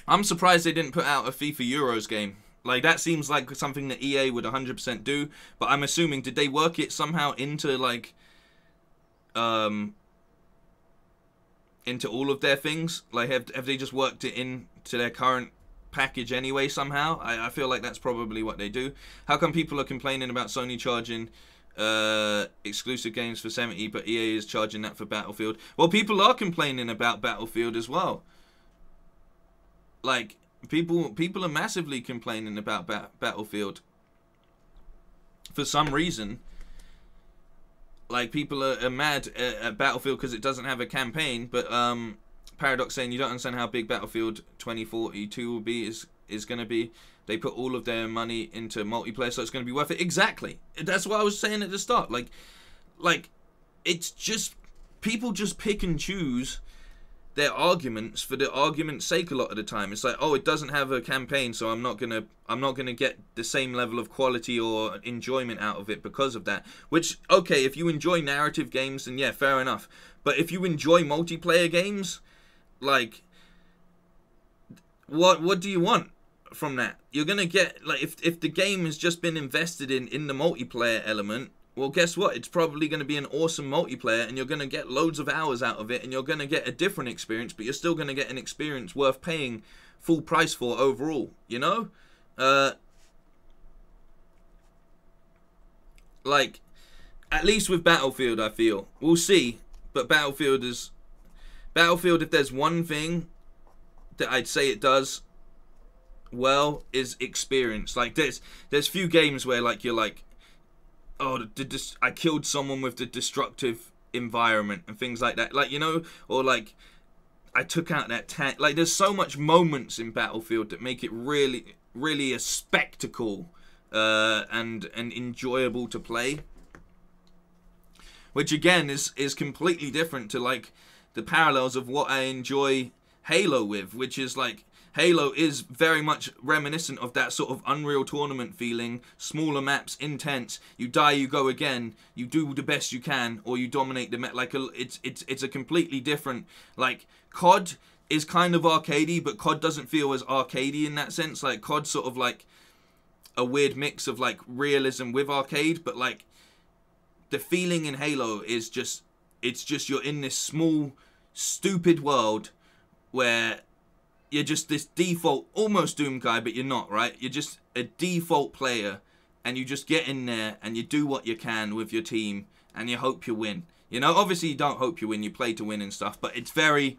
[SPEAKER 1] I'm surprised they didn't put out a FIFA Euros game. Like that seems like something that EA would 100% do, but I'm assuming did they work it somehow into like um into all of their things? Like have have they just worked it into their current package anyway somehow? I, I feel like that's probably what they do. How come people are complaining about Sony charging uh, exclusive games for 70, but EA is charging that for Battlefield. Well, people are complaining about Battlefield as well. Like people, people are massively complaining about ba Battlefield for some reason. Like people are, are mad at, at Battlefield because it doesn't have a campaign, but um, Paradox saying you don't understand how big Battlefield 2042 will be is is going to be. They put all of their money into multiplayer, so it's going to be worth it. Exactly. That's what I was saying at the start. Like, like, it's just people just pick and choose their arguments for the argument's sake a lot of the time. It's like, oh, it doesn't have a campaign, so I'm not gonna I'm not gonna get the same level of quality or enjoyment out of it because of that. Which, okay, if you enjoy narrative games, then yeah, fair enough. But if you enjoy multiplayer games, like what what do you want? From that. You're gonna get like if if the game has just been invested in in the multiplayer element. Well, guess what? It's probably going to be an awesome multiplayer, and you're going to get loads of hours out of it, and you're going to get a different experience, but you're still going to get an experience worth paying full price for overall. You know, uh, like at least with Battlefield, I feel we'll see. But Battlefield is Battlefield. If there's one thing that I'd say it does well is experience. Like there's there's few games where like you're like, oh, the, the, I killed someone with the destructive environment and things like that. Like you know, or like I took out that tank. Like there's so much moments in Battlefield that make it really really a spectacle uh, and and enjoyable to play. Which again is is completely different to like the parallels of what I enjoy Halo with, which is like Halo is very much reminiscent of that sort of Unreal Tournament feeling. Smaller maps, intense. You die, you go again. You do the best you can, or you dominate the map. Like a, it's it's it's a completely different. Like COD is kind of arcadey, but COD doesn't feel as arcadey in that sense. Like COD sort of like a weird mix of like realism with arcade, but like the feeling in Halo is just it's just you're in this small stupid world where you're just this default almost doom guy but you're not right? You're just a default player and you just get in there and you do what you can with your team and you hope you win. You know obviously you don't hope you win you play to win and stuff but it's very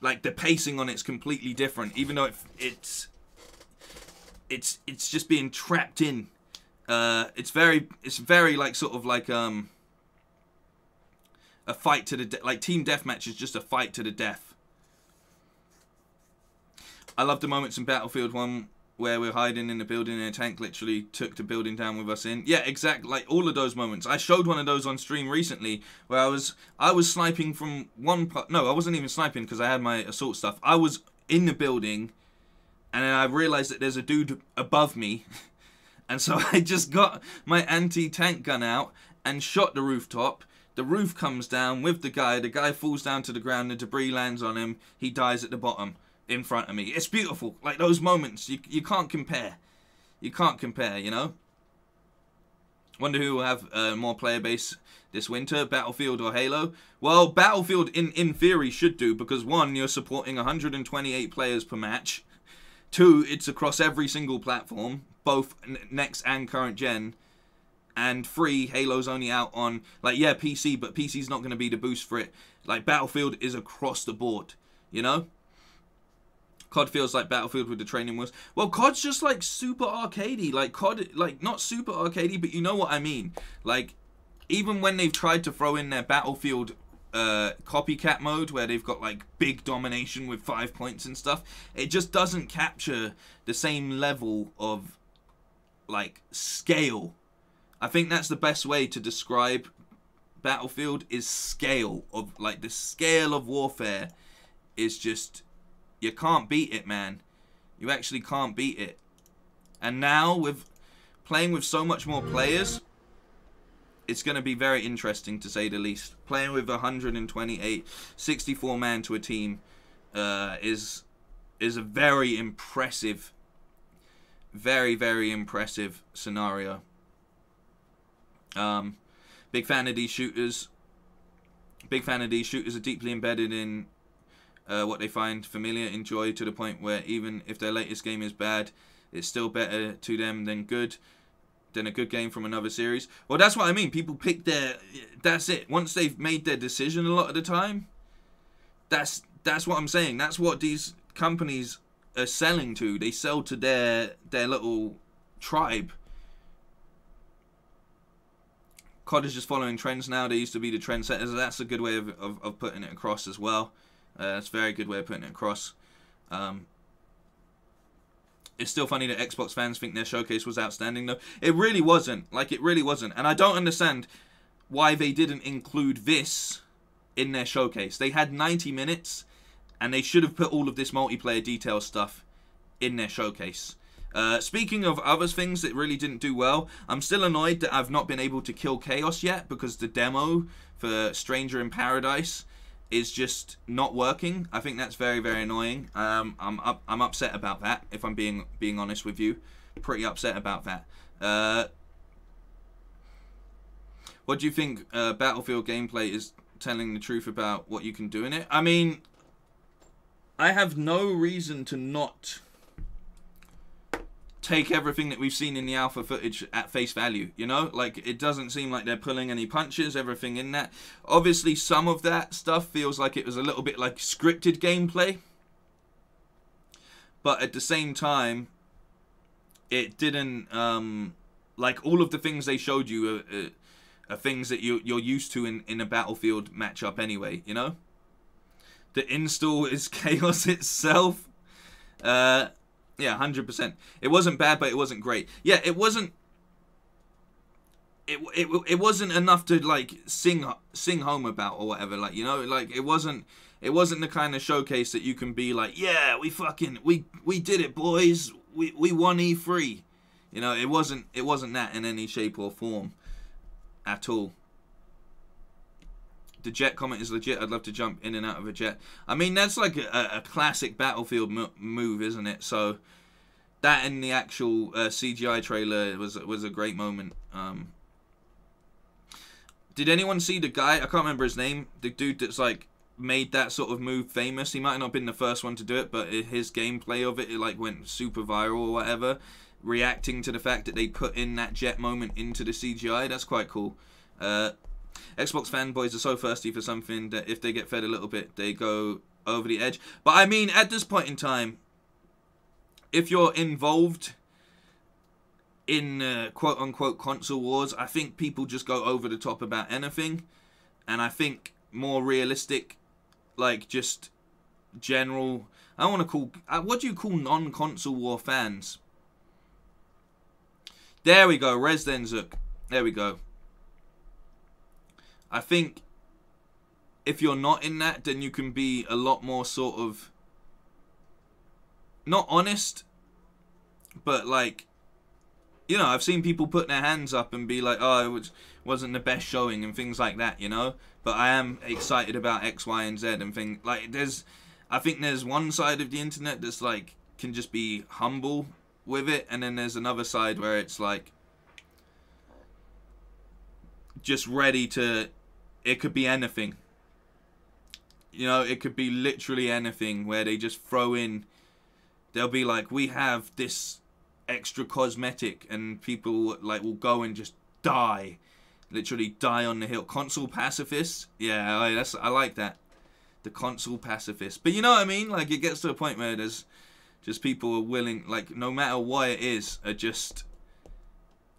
[SPEAKER 1] like the pacing on it's completely different even though it, it's it's it's just being trapped in. Uh it's very it's very like sort of like um a fight to the like team deathmatch is just a fight to the death I love the moments in Battlefield 1 where we're hiding in the building and a tank literally took the building down with us in. Yeah, exactly. Like all of those moments. I showed one of those on stream recently where I was I was sniping from one part. No, I wasn't even sniping because I had my assault stuff. I was in the building and then I realized that there's a dude above me. <laughs> And so <laughs> I just got my anti-tank gun out and shot the rooftop. The roof comes down with the guy. The guy falls down to the ground. The debris lands on him. He dies at the bottom in front of me. It's beautiful. Like those moments, you you can't compare. You can't compare. You know. Wonder who will have uh, more player base this winter, Battlefield or Halo? Well, Battlefield in in theory should do because one, you're supporting 128 players per match. Two, it's across every single platform, both next and current gen. And three, Halo's only out on like yeah PC, but PC's not going to be the boost for it. Like Battlefield is across the board, you know. COD feels like Battlefield with the training wheels. Well, COD's just like super arcadey. Like COD, like not super arcadey, but you know what I mean. Like even when they've tried to throw in their Battlefield uh, copycat mode where they've got like big domination with five points and stuff, it just doesn't capture the same level of like scale. I think that's the best way to describe Battlefield is scale of like the scale of warfare is just you can't beat it, man. You actually can't beat it. And now with playing with so much more players, it's going to be very interesting to say the least. Playing with 128, 64 man to a team uh, is is a very impressive, very very impressive scenario. Um, big fan of these shooters. Big fan of these shooters are deeply embedded in uh, what they find familiar, enjoy to the point where even if their latest game is bad, it's still better to them than good than a good game from another series. Well, that's what I mean. People pick their. That's it. Once they've made their decision, a lot of the time, that's that's what I'm saying. That's what these companies are selling to. They sell to their their little tribe. COD is just following trends now. They used to be the trendsetters. That's a good way of, of, of putting it across as well. Uh, that's a very good way of putting it across. Um, it's still funny that Xbox fans think their showcase was outstanding, though. It really wasn't. Like, it really wasn't. And I don't understand why they didn't include this in their showcase. They had 90 minutes, and they should have put all of this multiplayer detail stuff in their showcase. Uh, speaking of other things that really didn't do well, I'm still annoyed that I've not been able to kill Chaos yet because the demo for Stranger in Paradise is just not working. I think that's very very annoying. Um, I'm up, I'm upset about that. If I'm being being honest with you, pretty upset about that. Uh, what do you think uh, Battlefield gameplay is telling the truth about what you can do in it? I mean, I have no reason to not take everything that we've seen in the alpha footage at face value. You know, like it doesn't seem like they're pulling any punches. Everything in that. Obviously, some of that stuff feels like it was a little bit like scripted gameplay, but at the same time, it didn't. Um, like all of the things they showed you are, are, are things that you you're used to in in a battlefield matchup anyway. You know. The install is <laughs> chaos itself. Uh, yeah, hundred percent. It wasn't bad, but it wasn't great. Yeah, it wasn't. It, it, it wasn't enough to like sing sing home about or whatever like you know like it wasn't it wasn't the kind of showcase that you can be like yeah we fucking we we did it boys we we won E3 you know it wasn't it wasn't that in any shape or form at all the jet comment is legit. I'd love to jump in and out of a jet. I mean, that's like a, a classic Battlefield move, isn't it? So that in the actual uh, CGI trailer was was a great moment. Um, did anyone see the guy? I can't remember his name. The dude that's like made that sort of move famous. He might not have been the first one to do it, but his gameplay of it, it like went super viral or whatever. Reacting to the fact that they put in that jet moment into the CGI, that's quite cool. Uh, Xbox fanboys are so thirsty for something that if they get fed a little bit, they go over the edge. But I mean, at this point in time, if you're involved in uh, quote unquote console wars, I think people just go over the top about anything. And I think more realistic, like just general. I want to call. Uh, what do you call non console war fans? There we go, Resdenzuk. There we go. I think if you're not in that, then you can be a lot more sort of not honest, but like you know, I've seen people put their hands up and be like, "Oh, it was, wasn't the best showing" and things like that, you know. But I am excited about X, Y, and Z and things like there's. I think there's one side of the internet that's like can just be humble with it, and then there's another side where it's like just ready to it could be anything. You know, it could be literally anything where they just throw in. They'll be like, we have this extra cosmetic, and people like will go and just die, literally die on the hill. Console pacifists, yeah, I, that's I like that. The console pacifist, but you know what I mean? Like it gets to a point where there's just people are willing, like no matter what it is, are just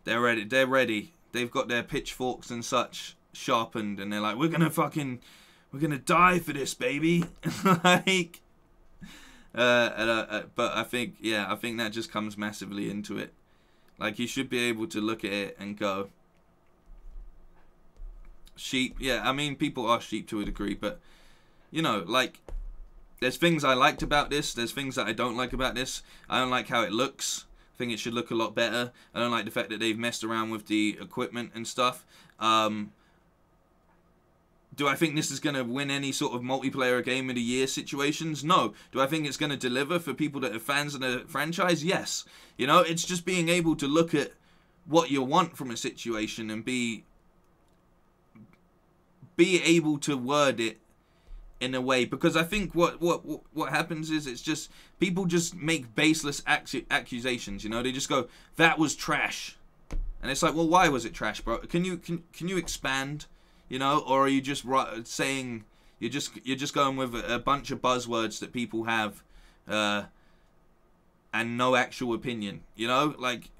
[SPEAKER 1] they're ready. They're ready. They've got their pitchforks and such sharpened and they're like, we're gonna fucking, we're gonna die for this, baby. <laughs> like, uh, and, uh, uh, but I think, yeah, I think that just comes massively into it. Like, you should be able to look at it and go, sheep. Yeah, I mean, people are sheep to a degree, but, you know, like, there's things I liked about this. There's things that I don't like about this. I don't like how it looks. I think it should look a lot better. I don't like the fact that they've messed around with the equipment and stuff. Um, do I think this is going to win any sort of multiplayer game of the year situations? No. Do I think it's going to deliver for people that are fans of the franchise? Yes. You know, it's just being able to look at what you want from a situation and be be able to word it in a way because I think what what what happens is it's just people just make baseless accusations. You know, they just go that was trash, and it's like, well, why was it trash, bro? Can you can can you expand? You know, or are you just saying you're just you're just going with a bunch of buzzwords that people have, uh, and no actual opinion, you know, like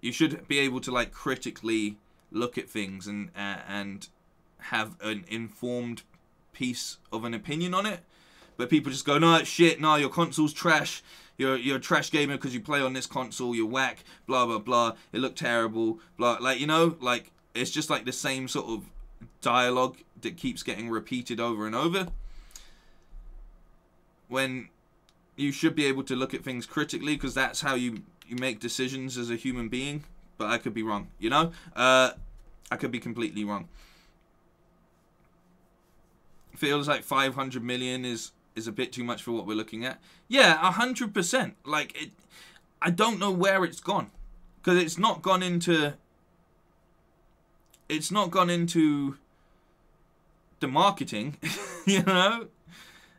[SPEAKER 1] you should be able to like critically look at things and uh, and have an informed piece of an opinion on it. But people just go, no, it's shit. No, your console's trash. You're you're a trash gamer because you play on this console. You're whack. Blah blah blah. It looked terrible. Blah like you know like it's just like the same sort of dialogue that keeps getting repeated over and over. When you should be able to look at things critically because that's how you you make decisions as a human being. But I could be wrong, you know. Uh, I could be completely wrong. Feels like 500 million is is a bit too much for what we're looking at. Yeah, hundred percent. Like it, I don't know where it's gone because it's not gone into. It's not gone into the marketing, <laughs> you know,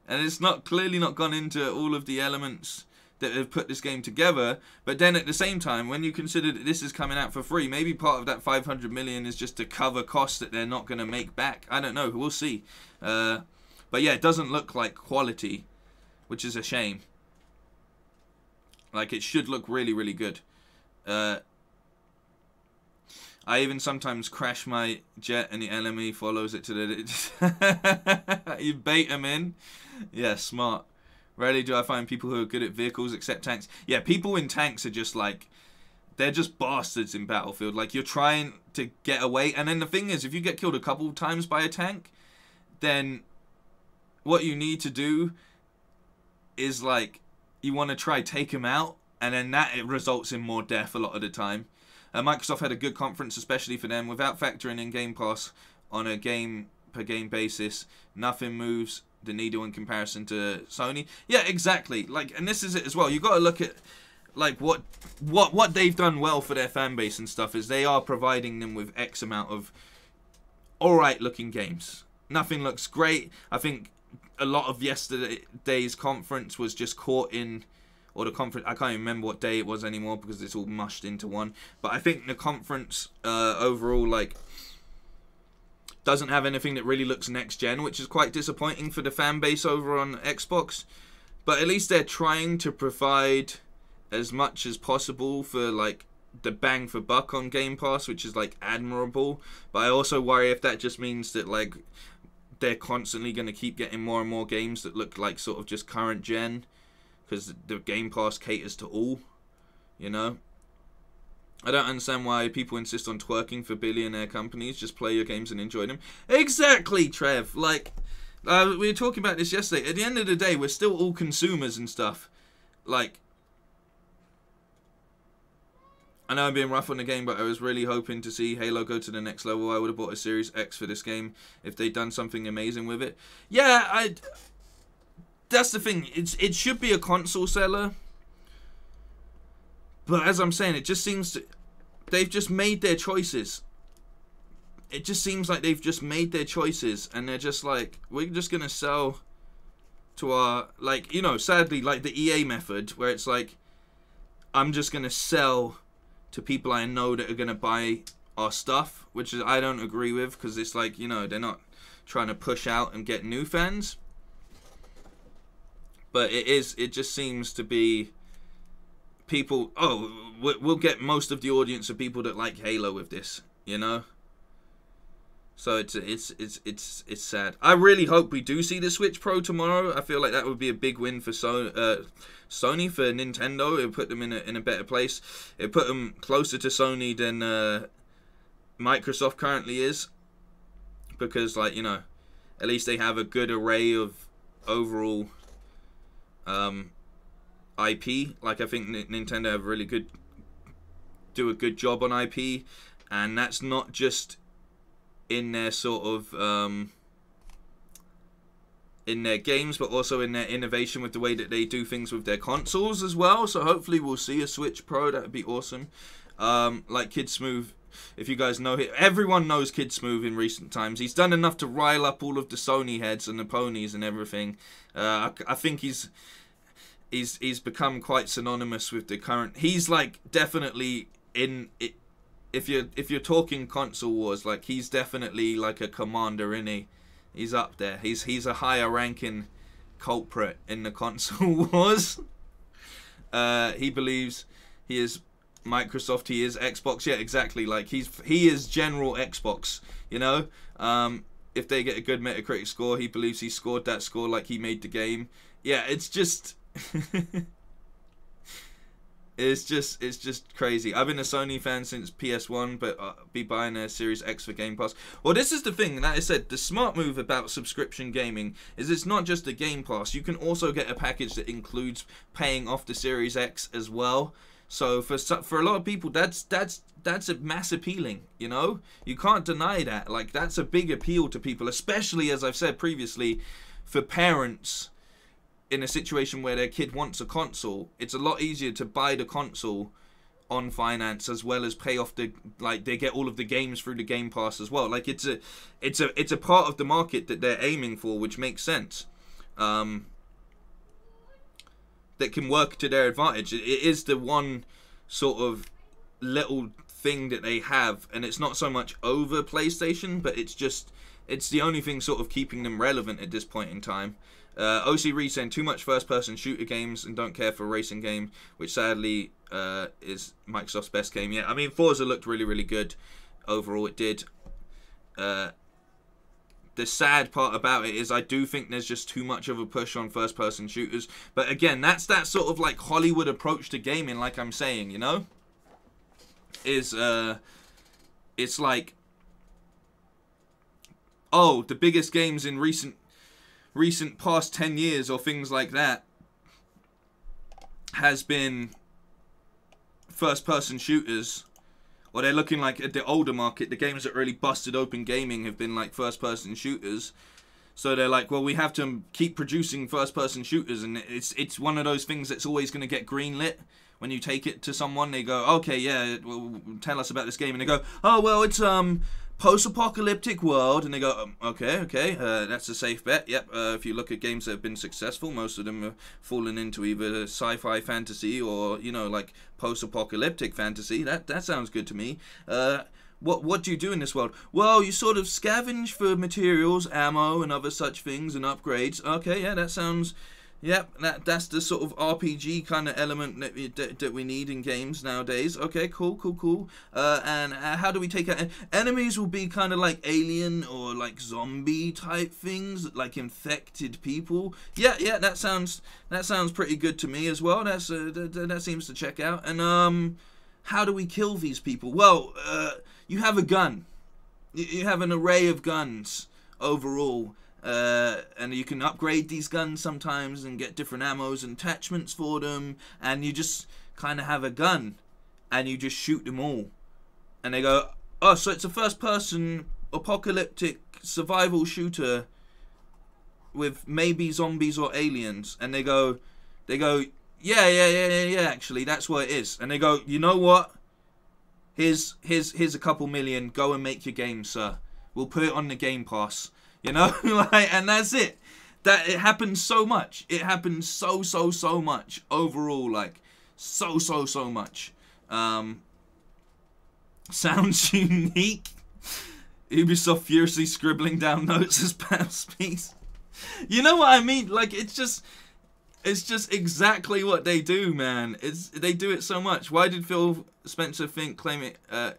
[SPEAKER 1] and it's not clearly not gone into all of the elements that have put this game together. But then at the same time, when you consider that this is coming out for free, maybe part of that 500 million is just to cover costs that they're not going to make back. I don't know. We'll see. Uh, but yeah, it doesn't look like quality, which is a shame. Like it should look really, really good. Uh, I even sometimes crash my jet and the enemy follows it to the. <laughs> you bait them in. Yeah, smart. Rarely do I find people who are good at vehicles except tanks. Yeah, people in tanks are just like. They're just bastards in Battlefield. Like, you're trying to get away. And then the thing is, if you get killed a couple times by a tank, then what you need to do is, like, you want to try take him out. And then that it results in more death a lot of the time. Uh, Microsoft had a good conference, especially for them, without factoring in Game Pass on a game per game basis. Nothing moves the needle in comparison to Sony. Yeah, exactly. Like, and this is it as well. You've got to look at like what what what they've done well for their fan base and stuff is they are providing them with X amount of all right looking games. Nothing looks great. I think a lot of yesterday's conference was just caught in or the conference. I can't even remember what day it was anymore because it's all mushed into one. But I think the conference uh, overall, like, doesn't have anything that really looks next gen, which is quite disappointing for the fan base over on Xbox. But at least they're trying to provide as much as possible for like the bang for buck on Game Pass, which is like admirable. But I also worry if that just means that like they're constantly going to keep getting more and more games that look like sort of just current gen because the Game Pass caters to all, you know. I don't understand why people insist on twerking for billionaire companies. Just play your games and enjoy them. Exactly, Trev. Like, uh, we were talking about this yesterday. At the end of the day, we're still all consumers and stuff. Like, I know I'm being rough on the game, but I was really hoping to see Halo go to the next level. I would have bought a Series X for this game if they'd done something amazing with it. Yeah, I. That's the thing. It's it should be a console seller. But as I'm saying, it just seems to, they've just made their choices. It just seems like they've just made their choices, and they're just like, we're just gonna sell to our like you know, sadly, like the EA method, where it's like, I'm just gonna sell to people I know that are gonna buy our stuff, which is I don't agree with because it's like you know they're not trying to push out and get new fans. But it is. It just seems to be people. Oh, we'll get most of the audience of people that like Halo with this. You know. So it's it's it's it's it's sad. I really hope we do see the Switch Pro tomorrow. I feel like that would be a big win for so, uh, Sony for Nintendo. It put them in a in a better place. It put them closer to Sony than uh, Microsoft currently is, because like you know, at least they have a good array of overall um, IP. Like I think Nintendo have really good do a good job on IP, and that's not just in their sort of um, in their games, but also in their innovation with the way that they do things with their consoles as well. So hopefully we'll see a Switch Pro. That would be awesome. Um, like Kid Smooth, if you guys know everyone knows Kid Smooth in recent times. He's done enough to rile up all of the Sony heads and the ponies and everything. Uh, I, I think he's he's he's become quite synonymous with the current. He's like definitely in it. If you're if you're talking console wars, like he's definitely like a commander, in he? He's up there. He's he's a higher ranking culprit in the <laughs> console wars. Uh, he believes he is Microsoft. He is Xbox. Yeah, exactly. Like he's he is general Xbox. You know. Um, if they get a good Metacritic score, he believes he scored that score like he made the game. Yeah, it's just <laughs> it's just it's just crazy. I've been a Sony fan since PS1, but I'll be buying a Series X for Game Pass. Well, this is the thing that I said. The smart move about subscription gaming is it's not just a Game Pass. You can also get a package that includes paying off the Series X as well. So for for a lot of people, that's that's that's a mass appealing. You know, you can't deny that. Like that's a big appeal to people, especially as I've said previously, for parents in a situation where their kid wants a console, it's a lot easier to buy the console on finance as well as pay off the like they get all of the games through the game pass as well like it's a it's a it's a part of the market that they're aiming for which makes sense um that can work to their advantage. It, is the one sort of little thing that they have, and it's not so much over PlayStation, but it's just it's the only thing sort of keeping them relevant at this point in time. Uh, OC Reed saying too much first-person shooter games and don't care for racing game, which sadly uh, is Microsoft's best game yet. I mean, Forza looked really, really good overall. It did. Uh, the sad part about it is I do think there's just too much of a push on first person shooters. But again, that's that sort of like Hollywood approach to gaming, like I'm saying, you know? Is uh it's like oh, the biggest games in recent recent past 10 years or things like that has been first person shooters or they're looking like at the older market the games that really busted open gaming have been like first person shooters. So they're like well we have to keep producing first person shooters and it's it's one of those things that's always going to get greenlit. When you take it to someone they go okay yeah well, tell us about this game and they go oh well it's um post-apocalyptic world and they go um, okay okay uh, that's a safe bet. Yep uh, if you look at games that have been successful most of them have fallen into either sci-fi fantasy or you know like post-apocalyptic fantasy. That that sounds good to me. Uh, what what do you do in this world? Well you sort of scavenge for materials ammo and other such things and upgrades. Okay yeah that sounds Yep, that that's the sort of RPG kind of element that we, that, that we need in games nowadays. Okay, cool, cool, cool. Uh, and uh, how do we take out enemies? Will be kind of like alien or like zombie type things, like infected people. Yeah, yeah, that sounds that sounds pretty good to me as well. That's uh, that, that seems to check out. And um, how do we kill these people? Well, uh, you have a gun. You have an array of guns overall uh, and you can upgrade these guns sometimes and get different ammos and attachments for them. And you just kind of have a gun and you just shoot them all. And they go, oh, so it's a first person apocalyptic survival shooter with maybe zombies or aliens. And they go, they go, yeah, yeah, yeah, yeah, yeah, actually, that's what it is. And they go, you know what? Here's, here's, here's a couple million. Go and make your game, sir. We'll put it on the Game Pass you know, <laughs> like, and that's it. That it happens so much. It happens so so so much overall. Like so so so much. Um, <laughs> sounds unique. Ubisoft furiously scribbling down <laughs> notes as Pam speaks. You know what I mean? Like it's just it's just exactly what they do, man. It's they do it so much. Why did Phil Spencer think claim it uh,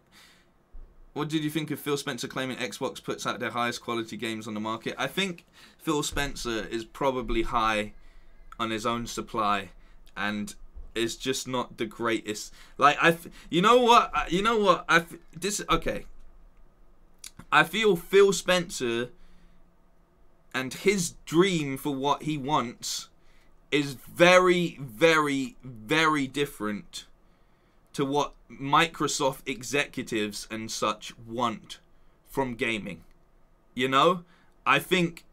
[SPEAKER 1] what did you think of Phil Spencer claiming Xbox puts out their highest quality games on the market? I think Phil Spencer is probably high on his own supply and is just not the greatest. Like I, you know what, you know what, I this okay. I feel Phil Spencer and his dream for what he wants is very, very, very different to what Microsoft executives and such want from gaming. You know? I think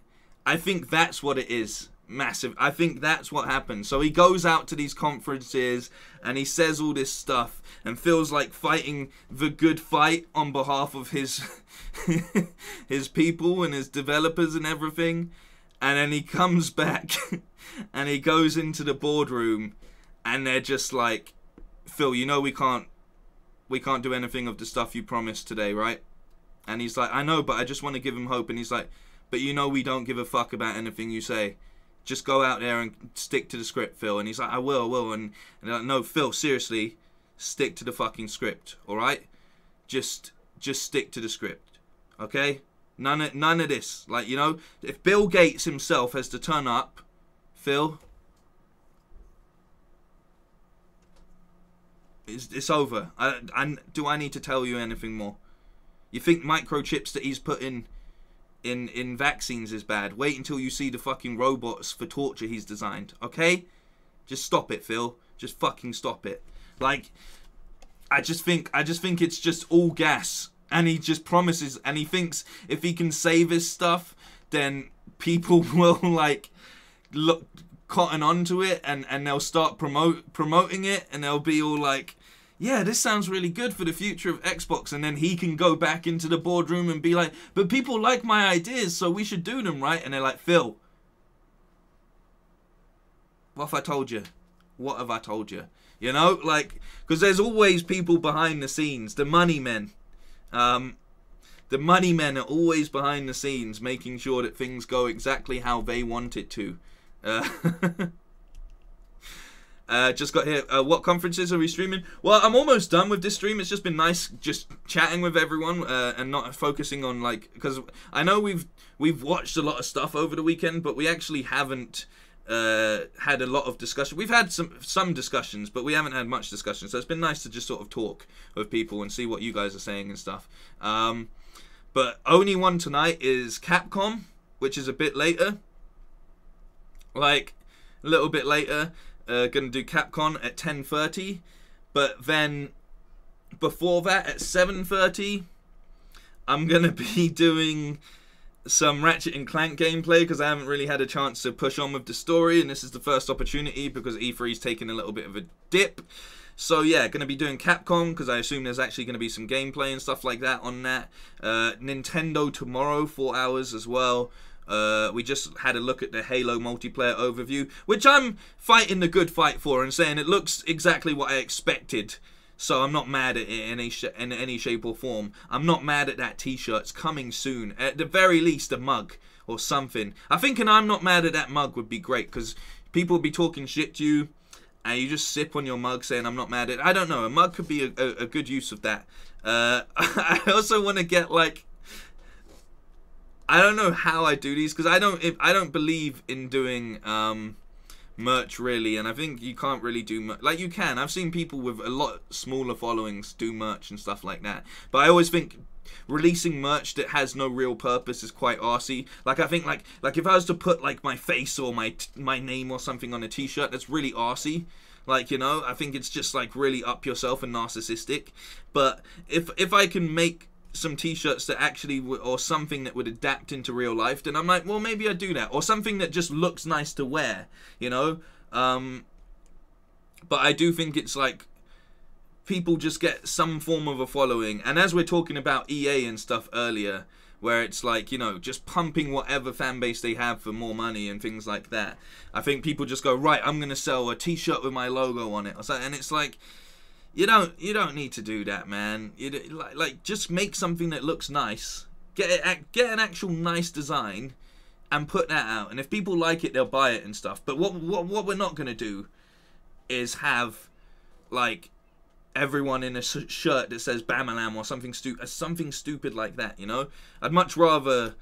[SPEAKER 1] I think that's what it is. Massive. I think that's what happens. So he goes out to these conferences and he says all this stuff and feels like fighting the good fight on behalf of his <laughs> his people and his developers and everything. And then he comes <laughs> back and he goes into the boardroom and they're just like Phil, you know we can't we can't do anything of the stuff you promised today, right? And he's like, I know, but I just want to give him hope. And he's like, but you know we don't give a fuck about anything you say. Just go out there and stick to the script, Phil. And he's like, I will, I will. And, and like, no, Phil, seriously, stick to the fucking script, all right? Just just stick to the script, okay? None of none of this. Like you know, if Bill Gates himself has to turn up, Phil, It's, it's over. I, do I need to tell you anything more? You think microchips that he's put in, in in vaccines is bad? Wait until you see the fucking robots for torture he's designed. Okay, just stop it, Phil. Just fucking stop it. Like, I just think I just think it's just all gas, and he just promises, and he thinks if he can save his stuff, then people <laughs> will like look cotton onto it and and they'll start promote promoting it and they'll be all like yeah, this sounds really good for the future of Xbox. And then he can go back into the boardroom and be like, but people like my ideas, so we should do them, right? And they're like, Phil, what have I told you? What have I told you? You know, like because there's always people behind the scenes, the money men. Um, the money men are always behind the scenes, making sure that things go exactly how they want it to. Uh, <laughs> Uh, just got here. Uh, what conferences are we streaming? Well, I'm almost done with this stream. It's just been nice just chatting with everyone uh, and not focusing on like because I know we've we've watched a lot of stuff over the weekend, but we actually haven't uh, had a lot of discussion. We've had some some discussions, but we haven't had much discussion. So it's been nice to just sort of talk with people and see what you guys are saying and stuff. Um, but only one tonight is Capcom, which is a bit later. Like a little bit later. Uh, gonna do Capcom at 10:30, but then before that at 7:30, I'm gonna <laughs> be doing some Ratchet and Clank gameplay because I haven't really had a chance to push on with the story, and this is the first opportunity because E3's taking a little bit of a dip. So yeah, going to be doing Capcom because I assume there's actually going to be some gameplay and stuff like that on that. Uh, Nintendo tomorrow, four hours as well. Uh, we just had a look at the Halo multiplayer overview, which I'm fighting the good fight for and saying it looks exactly what I expected. So I'm not mad at it in any, in any shape or form. I'm not mad at that t-shirt. It's coming soon. At the very least, a mug or something. I think an I'm not mad at that mug would be great because people would be talking shit to you and you just sip on your mug saying I'm not mad at it. I don't know. A mug could be a, a, a good use of that. Uh, <laughs> I also want to get like I don't know how I do these because I don't if, I don't believe in doing um, merch really, and I think you can't really do mer- like you can. I've seen people with a lot smaller followings do merch and stuff like that, but I always think releasing merch that has no real purpose is quite arsy. Like I think like like if I was to put like my face or my my name or something on a t-shirt, that's really arsy. Like you know, I think it's just like really up yourself and narcissistic. But if if I can make some t-shirts that actually or something that would adapt into real life then i'm like well maybe i do that. Or something that just looks nice to wear you know? Um but i do think it's like people just get some form of a following. And as we're talking about ea and stuff earlier where it's like you know just pumping whatever fan base they have for more money and things like that i think people just go right i'm gonna sell a t-shirt with my logo on it. And it's like you don't you don't need to do that, man. You like like just make something that looks nice. Get it get an actual nice design and put that out. And if people like it, they'll buy it and stuff. But what what what we're not gonna do is have like everyone in a shirt that says Bamalam or something stupid, something stupid like that. You know, I'd much rather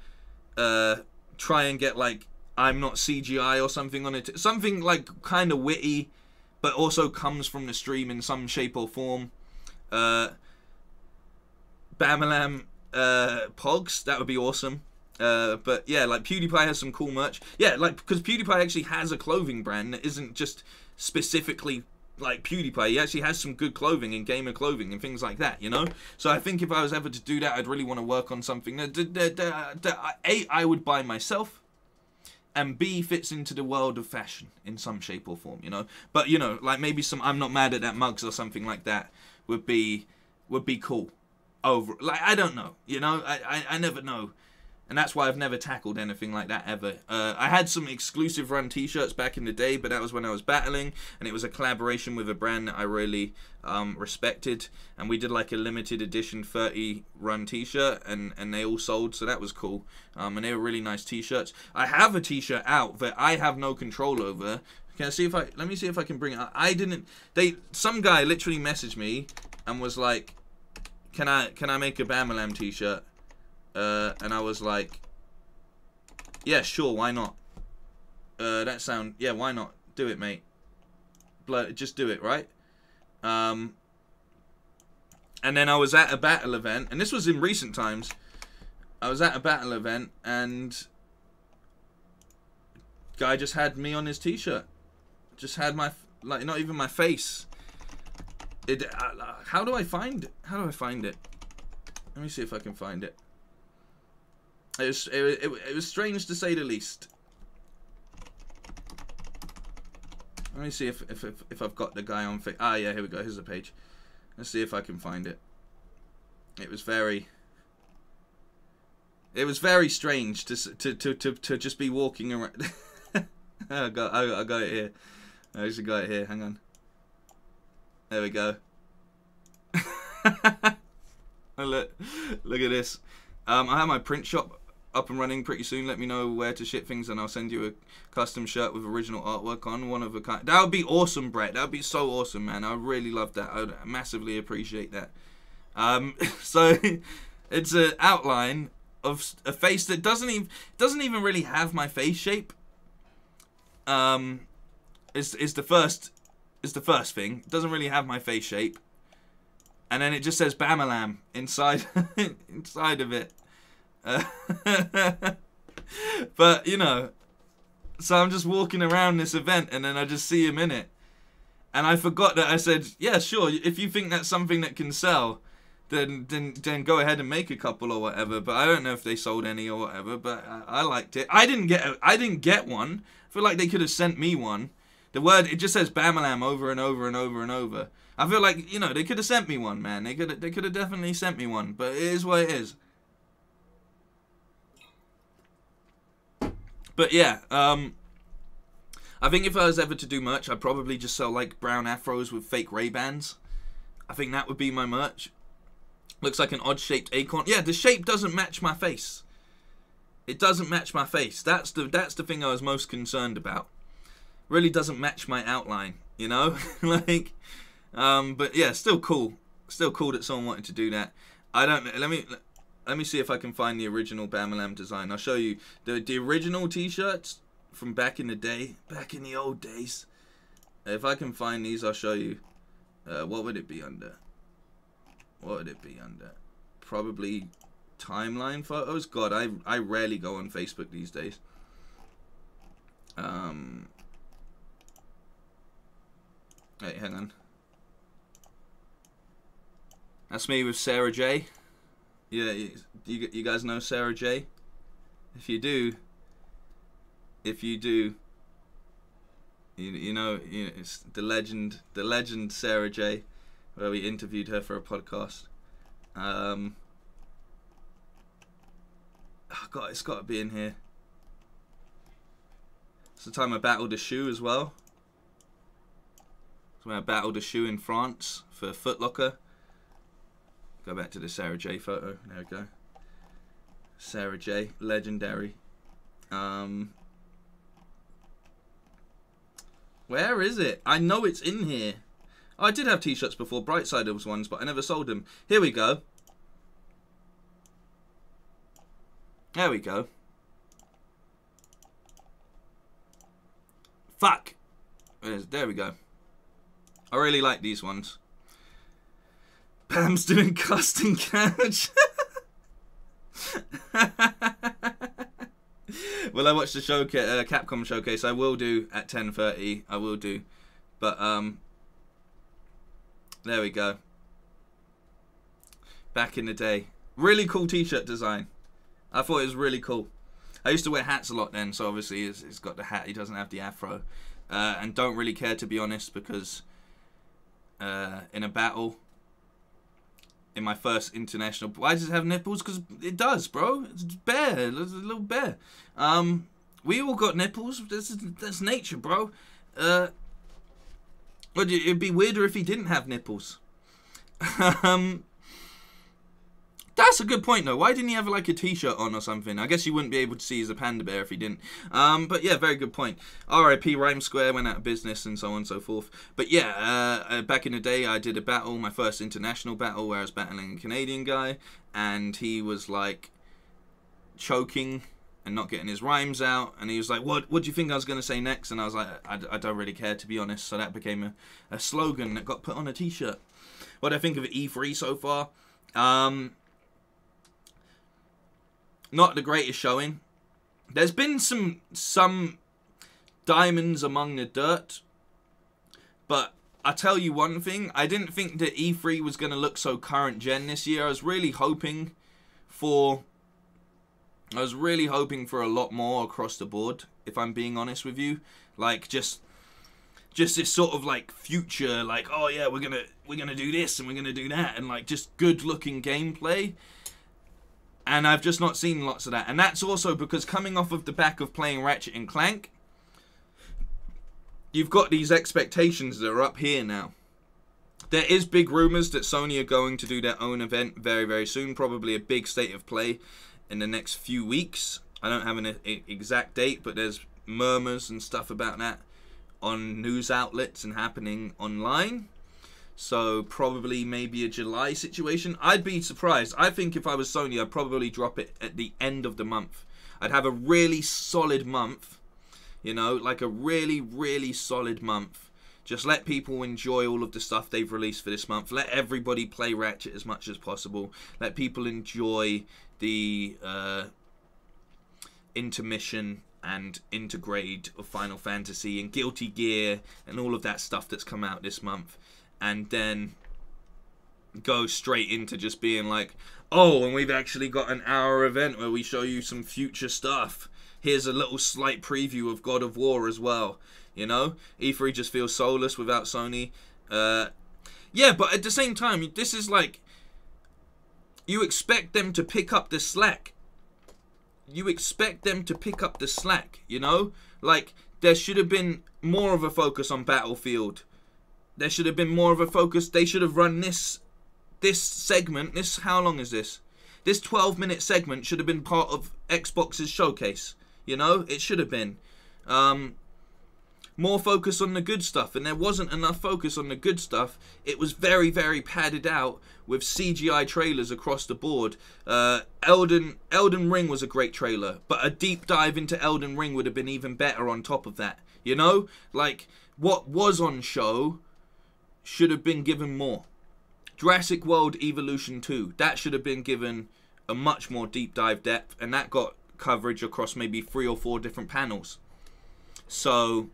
[SPEAKER 1] uh, try and get like I'm not CGI or something on it, something like kind of witty but also comes from the stream in some shape or form. Uh, Bamalam uh, Pogs, that would be awesome. Uh, but yeah, like PewDiePie has some cool merch. Yeah, like because PewDiePie actually has a clothing brand that isn't just specifically like PewDiePie. He actually has some good clothing and gamer clothing and things like that, you know. So I think if I was ever to do that, I'd really want to work on something that, that, that, that, I would buy myself and B fits into the world of fashion in some shape or form, you know. But you know, like maybe some I'm not mad at that mugs or something like that would be would be cool. Over like I don't know, you know, I I, I never know and that's why I've never tackled anything like that ever. Uh, I had some exclusive run T-shirts back in the day, but that was when I was battling, and it was a collaboration with a brand that I really um, respected, and we did like a limited edition 30 run T-shirt, and and they all sold, so that was cool. Um, and they were really nice T-shirts. I have a T-shirt out that I have no control over. Can I see if I let me see if I can bring it? Up. I didn't. They some guy literally messaged me and was like, "Can I can I make a Bamalam T-shirt?" Uh, and I was like, yeah, sure, why not? Uh, that sound, yeah, why not? Do it, mate. Blood, just do it, right? Um, and then I was at a battle event, and this was in recent times. I was at a battle event, and guy just had me on his t-shirt. Just had my, like, not even my face. It, uh, how do I find it? How do I find it? Let me see if I can find it. It was, it, it, it was strange to say the least. Let me see if, if, if, if I've got the guy on... Ah, yeah, here we go. Here's the page. Let's see if I can find it. It was very... It was very strange to to to to, to just be walking around. <laughs> I got I, got it here. I actually got it here. Hang on. There we go. <laughs> Look, look at this. Um, I have my print shop up and running pretty soon. Let me know where to ship things, and I'll send you a custom shirt with original artwork on, one of a kind. That would be awesome, Brett. That would be so awesome, man. I really love that. I would massively appreciate that. Um, <laughs> so <laughs> it's an outline of a face that doesn't even doesn't even really have my face shape. Um, is is the first is the first thing. It doesn't really have my face shape. And then it just says Bamalam inside <laughs> inside of it. <laughs> But you know, so I'm just walking around this event and then I just see him in it. And I forgot that I said, yeah, sure, if you think that's something that can sell, then then then go ahead and make a couple or whatever. But I don't know if they sold any or whatever. But I, I liked it. I didn't get I didn't get one. I feel like they could have sent me one. The word it just says Bamalam over and over and over and over. I feel like you know they could have sent me one, man. They could they could have definitely sent me one. But it is what it is. But yeah, um, I think if I was ever to do merch, I'd probably just sell like brown afros with fake Ray Bans. I think that would be my merch. Looks like an odd shaped acorn. Yeah, the shape doesn't match my face. It doesn't match my face. That's the that's the thing I was most concerned about. Really doesn't match my outline, you know? <laughs> like um but yeah, still cool. Still cool that someone wanted to do that. I don't let me let me see if I can find the original Bamalam design. I'll show you the the original t-shirts from back in the day, back in the old days. If I can find these, I'll show you. Uh, what would it be under? What would it be under? Probably timeline photos. God, I I rarely go on Facebook these days. Um. Hey, hang on. That's me with Sarah J. Yeah, you, you, you guys know Sarah J? If you do, if you do, you, you know, you know, it's the legend, the legend Sarah J, where we interviewed her for a podcast. Um, oh God, it's got to be in here. It's the time I battled a shoe as well. It's when I battled a shoe in France for Footlocker. Go back to the Sarah J photo. There we go. Sarah J, legendary. Um, where is it? I know it's in here. Oh, I did have t-shirts before, Brightsiders ones, but I never sold them. Here we go. There we go. Fuck. There we go. I really like these ones. Pam's doing casting couch. well, I watched the show uh, Capcom showcase? I will do at 10:30. I will do, but um, there we go. Back in the day, really cool T-shirt design. I thought it was really cool. I used to wear hats a lot then, so obviously he's, he's got the hat. He doesn't have the afro, uh, and don't really care to be honest because uh, in a battle in my first international. Why does it have nipples? Because it does, bro. It's bear. It's a little bear. Um, we all got nipples. That's that's nature, bro. Uh, but it'd be weirder if he didn't have nipples. <laughs> um, that's a good point, though. Why didn't he have like a T-shirt on or something? I guess you wouldn't be able to see he's a panda bear if he didn't. Um, but yeah, very good point. R.I.P. Rhyme Square went out of business and so on and so forth. But yeah, uh, uh, back in the day, I did a battle, my first international battle, where I was battling a Canadian guy, and he was like choking and not getting his rhymes out. And he was like, "What? What do you think I was going to say next?" And I was like, I, I, don't really care to be honest." So that became a, a slogan that got put on a T-shirt. What I think of E3 so far? Um, not the greatest showing. There's been some some diamonds among the dirt, but I tell you one thing, I didn't think that E3 was going to look so current gen this year. I was really hoping for I was really hoping for a lot more across the board, if I'm being honest with you. Like just just this sort of like future like oh yeah, we're going to we're going to do this and we're going to do that and like just good looking gameplay and I've just not seen lots of that. And that's also because coming off of the back of playing Ratchet and Clank, you've got these expectations that are up here now. There is big rumors that Sony are going to do their own event very, very soon. Probably a big state of play in the next few weeks. I don't have an exact date, but there's murmurs and stuff about that on news outlets and happening online. So probably maybe a July situation. I'd be surprised. I think if I was Sony, I'd probably drop it at the end of the month. I'd have a really solid month, you know, like a really, really solid month. Just let people enjoy all of the stuff they've released for this month. Let everybody play Ratchet as much as possible. Let people enjoy the uh, intermission and intergrade of Final Fantasy and Guilty Gear and all of that stuff that's come out this month. And then go straight into just being like, oh, and we've actually got an hour event where we show you some future stuff. Here's a little slight preview of God of War as well. You know, E3 just feels soulless without Sony. Uh, yeah, but at the same time, this is like you expect them to pick up the slack. You expect them to pick up the slack. You know, like there should have been more of a focus on Battlefield. There should have been more of a focus. They should have run this this segment. This how long is this? This 12 minute segment should have been part of Xbox's showcase. You know, it should have been. Um, more focus on the good stuff, and there wasn't enough focus on the good stuff. It was very, very padded out with CGI trailers across the board. Uh, Elden Elden Ring was a great trailer, but a deep dive into Elden Ring would have been even better on top of that. You know, like what was on show should have been given more. Jurassic World Evolution 2, that should have been given a much more deep dive depth, and that got coverage across maybe three or four different panels. So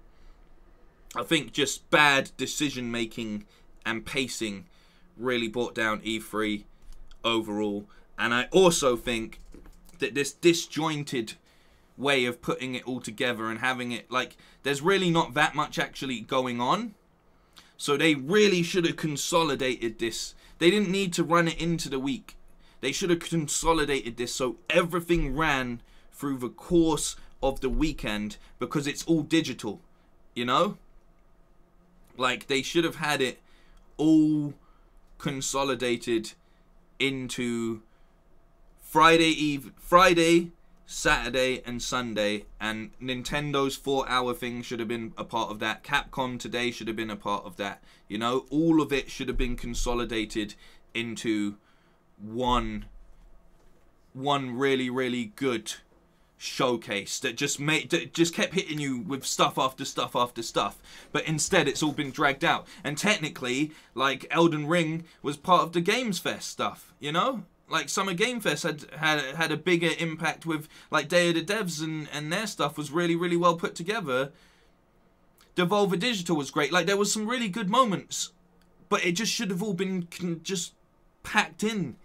[SPEAKER 1] I think just bad decision making and pacing really brought down E3 overall. And I also think that this disjointed way of putting it all together and having it like there's really not that much actually going on. So they really should have consolidated this. They didn't need to run it into the week. They should have consolidated this so everything ran through the course of the weekend because it's all digital, you know? Like they should have had it all consolidated into Friday eve Friday, Saturday and Sunday and Nintendo's 4-hour thing should have been a part of that. Capcom today should have been a part of that. You know, all of it should have been consolidated into one one really really good showcase that just made that just kept hitting you with stuff after stuff after stuff but instead it's all been dragged out and technically like Elden Ring was part of the Games Fest stuff you know like Summer Game Fest had had had a bigger impact with like Day of the Devs and and their stuff was really really well put together Devolver Digital was great like there was some really good moments but it just should have all been just packed in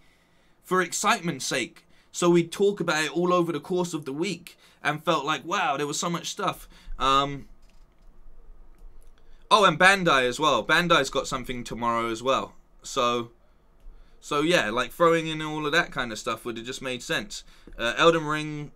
[SPEAKER 1] for excitement's sake so we'd talk about it all over the course of the week and felt like, wow, there was so much stuff. Um, oh, and Bandai as well. Bandai's got something tomorrow as well. So, so yeah, like throwing in all of that kind of stuff would have just made sense. Uh, Elden Ring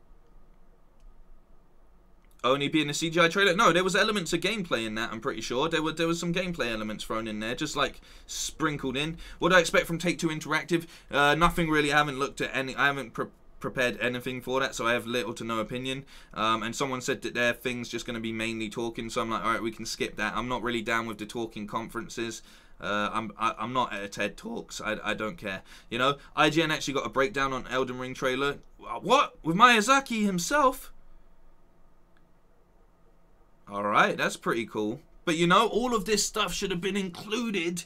[SPEAKER 1] only being a CGI trailer. No, there was elements of gameplay in that. I'm pretty sure there were there was some gameplay elements thrown in there, just like sprinkled in. What do I expect from Take Two Interactive? Uh, nothing really. I haven't looked at any. I haven't pre- prepared anything for that, so I have little to no opinion. Um, and someone said that their thing's just going to be mainly talking, so I'm like, all right, we can skip that. I'm not really down with the talking conferences. Uh, I'm I, am not at a TED Talks. I, I don't care. You know, IGN actually got a breakdown on Elden Ring trailer. What with Miyazaki himself? Alright, that's pretty cool. But you know, all of this stuff should have been included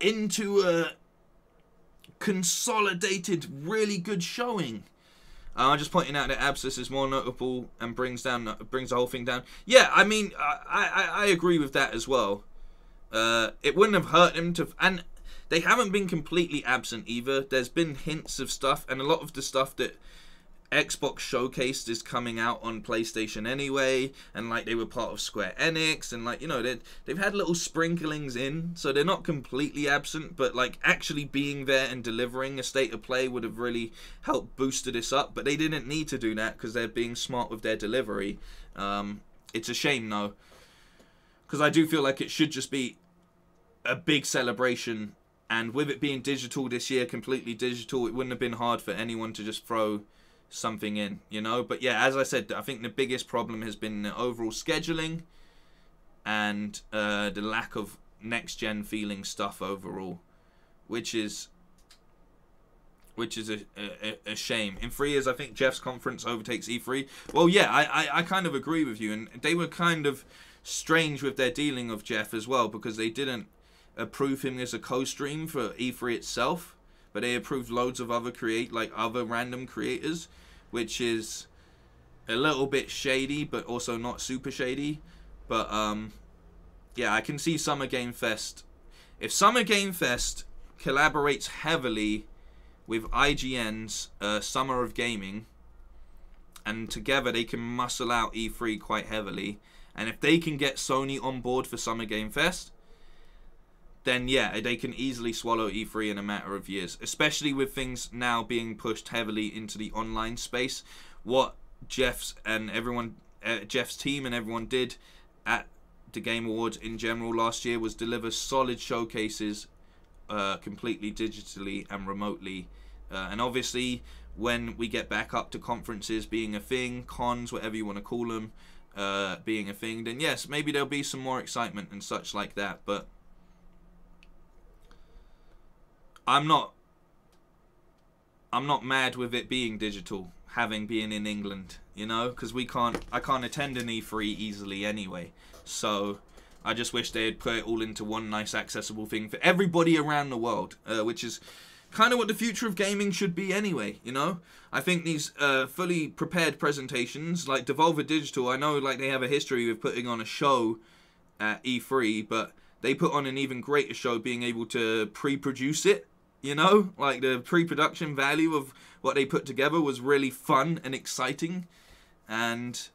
[SPEAKER 1] into a consolidated, really good showing. Uh, I'm just pointing out that Abscess is more notable and brings down brings the whole thing down. Yeah, I mean, I I, I agree with that as well. Uh, it wouldn't have hurt him to, and they haven't been completely absent either. There's been hints of stuff, and a lot of the stuff that Xbox showcased is coming out on PlayStation anyway, and like they were part of Square Enix, and like you know they they've had little sprinklings in, so they're not completely absent, but like actually being there and delivering a state of play would have really helped booster this up. But they didn't need to do that because they're being smart with their delivery. Um, it's a shame though. Because I do feel like it should just be a big celebration. And with it being digital this year, completely digital, it wouldn't have been hard for anyone to just throw something in, you know. But yeah, as I said, I think the biggest problem has been the overall scheduling and uh, the lack of next gen feeling stuff overall, which is which is a, a, a shame. In three years, I think Geoff's conference overtakes E3. Well, yeah, I, I, I kind of agree with you, and they were kind of strange with their dealing of Geoff as well because they didn't approve him as a co-stream for E3 itself, but they approved loads of other create like other random creators, which is a little bit shady, but also not super shady. But um, yeah, I can see Summer Game Fest. If Summer Game Fest collaborates heavily with IGN's uh, Summer of Gaming, and together they can muscle out E3 quite heavily. And if they can get Sony on board for Summer Game Fest, then yeah, they can easily swallow E3 in a matter of years. Especially with things now being pushed heavily into the online space. What Geoff's and everyone, uh, Geoff's team and everyone did at the Game Awards in general last year was deliver solid showcases uh, completely digitally and remotely. Uh, and obviously, when we get back up to conferences being a thing, cons, whatever you want to call them, uh, being a thing, then yes, maybe there'll be some more excitement and such like that. But I'm not. I'm not mad with it being digital, having been in England, you know, because we can't. I can't attend an E3 easily anyway. So I just wish they had put it all into one nice accessible thing for everybody around the world, uh, which is kind of what the future of gaming should be anyway, you know? I think these uh, fully prepared presentations, like Devolver Digital, I know like they have a history of putting on a show at E3, but they put on an even greater show being able to pre-produce it, you know? Like the pre-production value of what they put together was really fun and exciting, and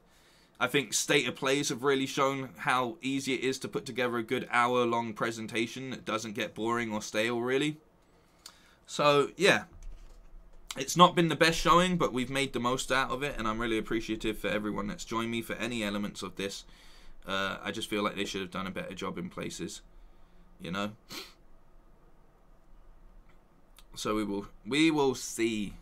[SPEAKER 1] I think State of Plays have really shown how easy it is to put together a good hour-long presentation that doesn't get boring or stale, really. So, yeah. It's not been the best showing, but we've made the most out of it, and I'm really appreciative for everyone that's joined me for any elements of this. Uh, I just feel like they should have done a better job in places, you know. So we will we will see.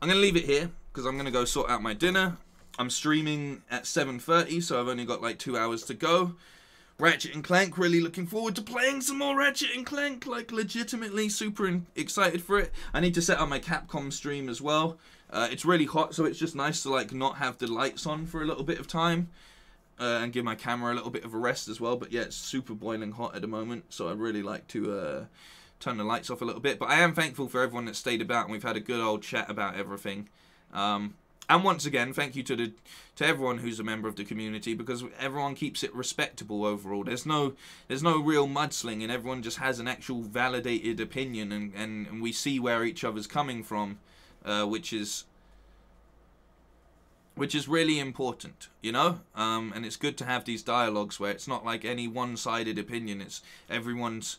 [SPEAKER 1] I'm gonna leave it here because I'm gonna go sort out my dinner. I'm streaming at 7:30, so I've only got like two hours to go. Ratchet and Clank, really looking forward to playing some more Ratchet and Clank. Like legitimately super excited for it. I need to set up my Capcom stream as well. Uh, it's really hot, so it's just nice to like not have the lights on for a little bit of time. Uh, and give my camera a little bit of a rest as well. But yeah, it's super boiling hot at the moment, so I really like to uh, turn the lights off a little bit. But I am thankful for everyone that stayed about, and we've had a good old chat about everything. Um, and once again, thank you to the to everyone who's a member of the community because everyone keeps it respectable overall. There's no there's no real mudslinging. Everyone just has an actual validated opinion, and and, and we see where each other's coming from, uh, which is which is really important, you know. Um, and it's good to have these dialogues where it's not like any one-sided opinion. It's everyone's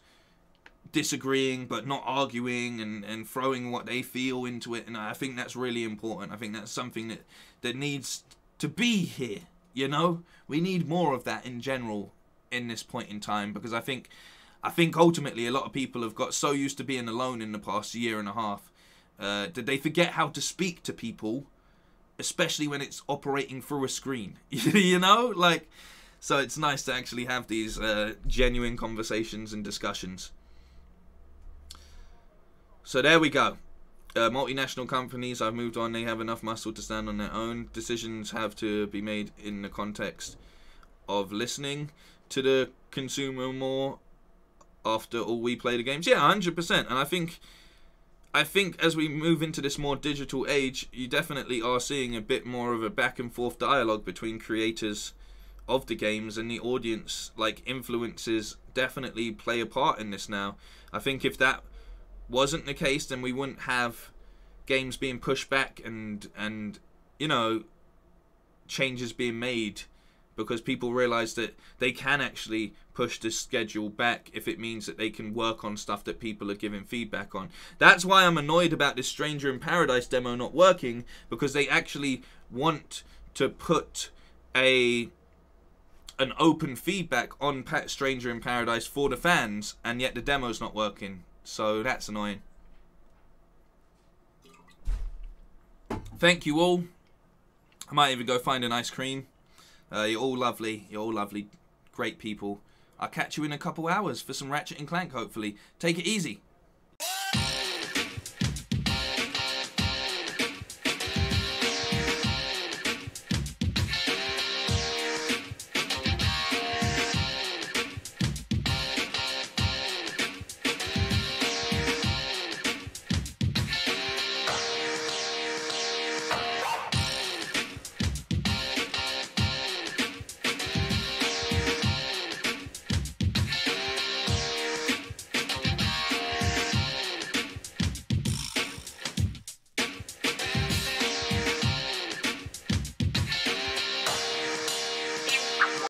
[SPEAKER 1] disagreeing but not arguing and, and throwing what they feel into it and I think that's really important. I think that's something that that needs to be here, you know? We need more of that in general in this point in time because I think I think ultimately a lot of people have got so used to being alone in the past year and a half uh, that they forget how to speak to people especially when it's operating through a screen. <laughs> you know? Like so it's nice to actually have these uh, genuine conversations and discussions. So there we go. Uh, multinational companies, I've moved on, they have enough muscle to stand on their own. Decisions have to be made in the context of listening to the consumer more after all we play the games. Yeah, 100%. And I think I think as we move into this more digital age, you definitely are seeing a bit more of a back and forth dialogue between creators of the games and the audience like influences definitely play a part in this now. I think if that wasn't the case, then we wouldn't have games being pushed back and and you know changes being made because people realize that they can actually push the schedule back if it means that they can work on stuff that people are giving feedback on. That's why I'm annoyed about this Stranger in Paradise demo not working because they actually want to put a an open feedback on Pa- Stranger in Paradise for the fans, and yet the demo's not working. So that's annoying. Thank you all. I might even go find an ice cream. Uh, you're all lovely. You're all lovely. Great people. I'll catch you in a couple hours for some Ratchet and Clank, hopefully. Take it easy.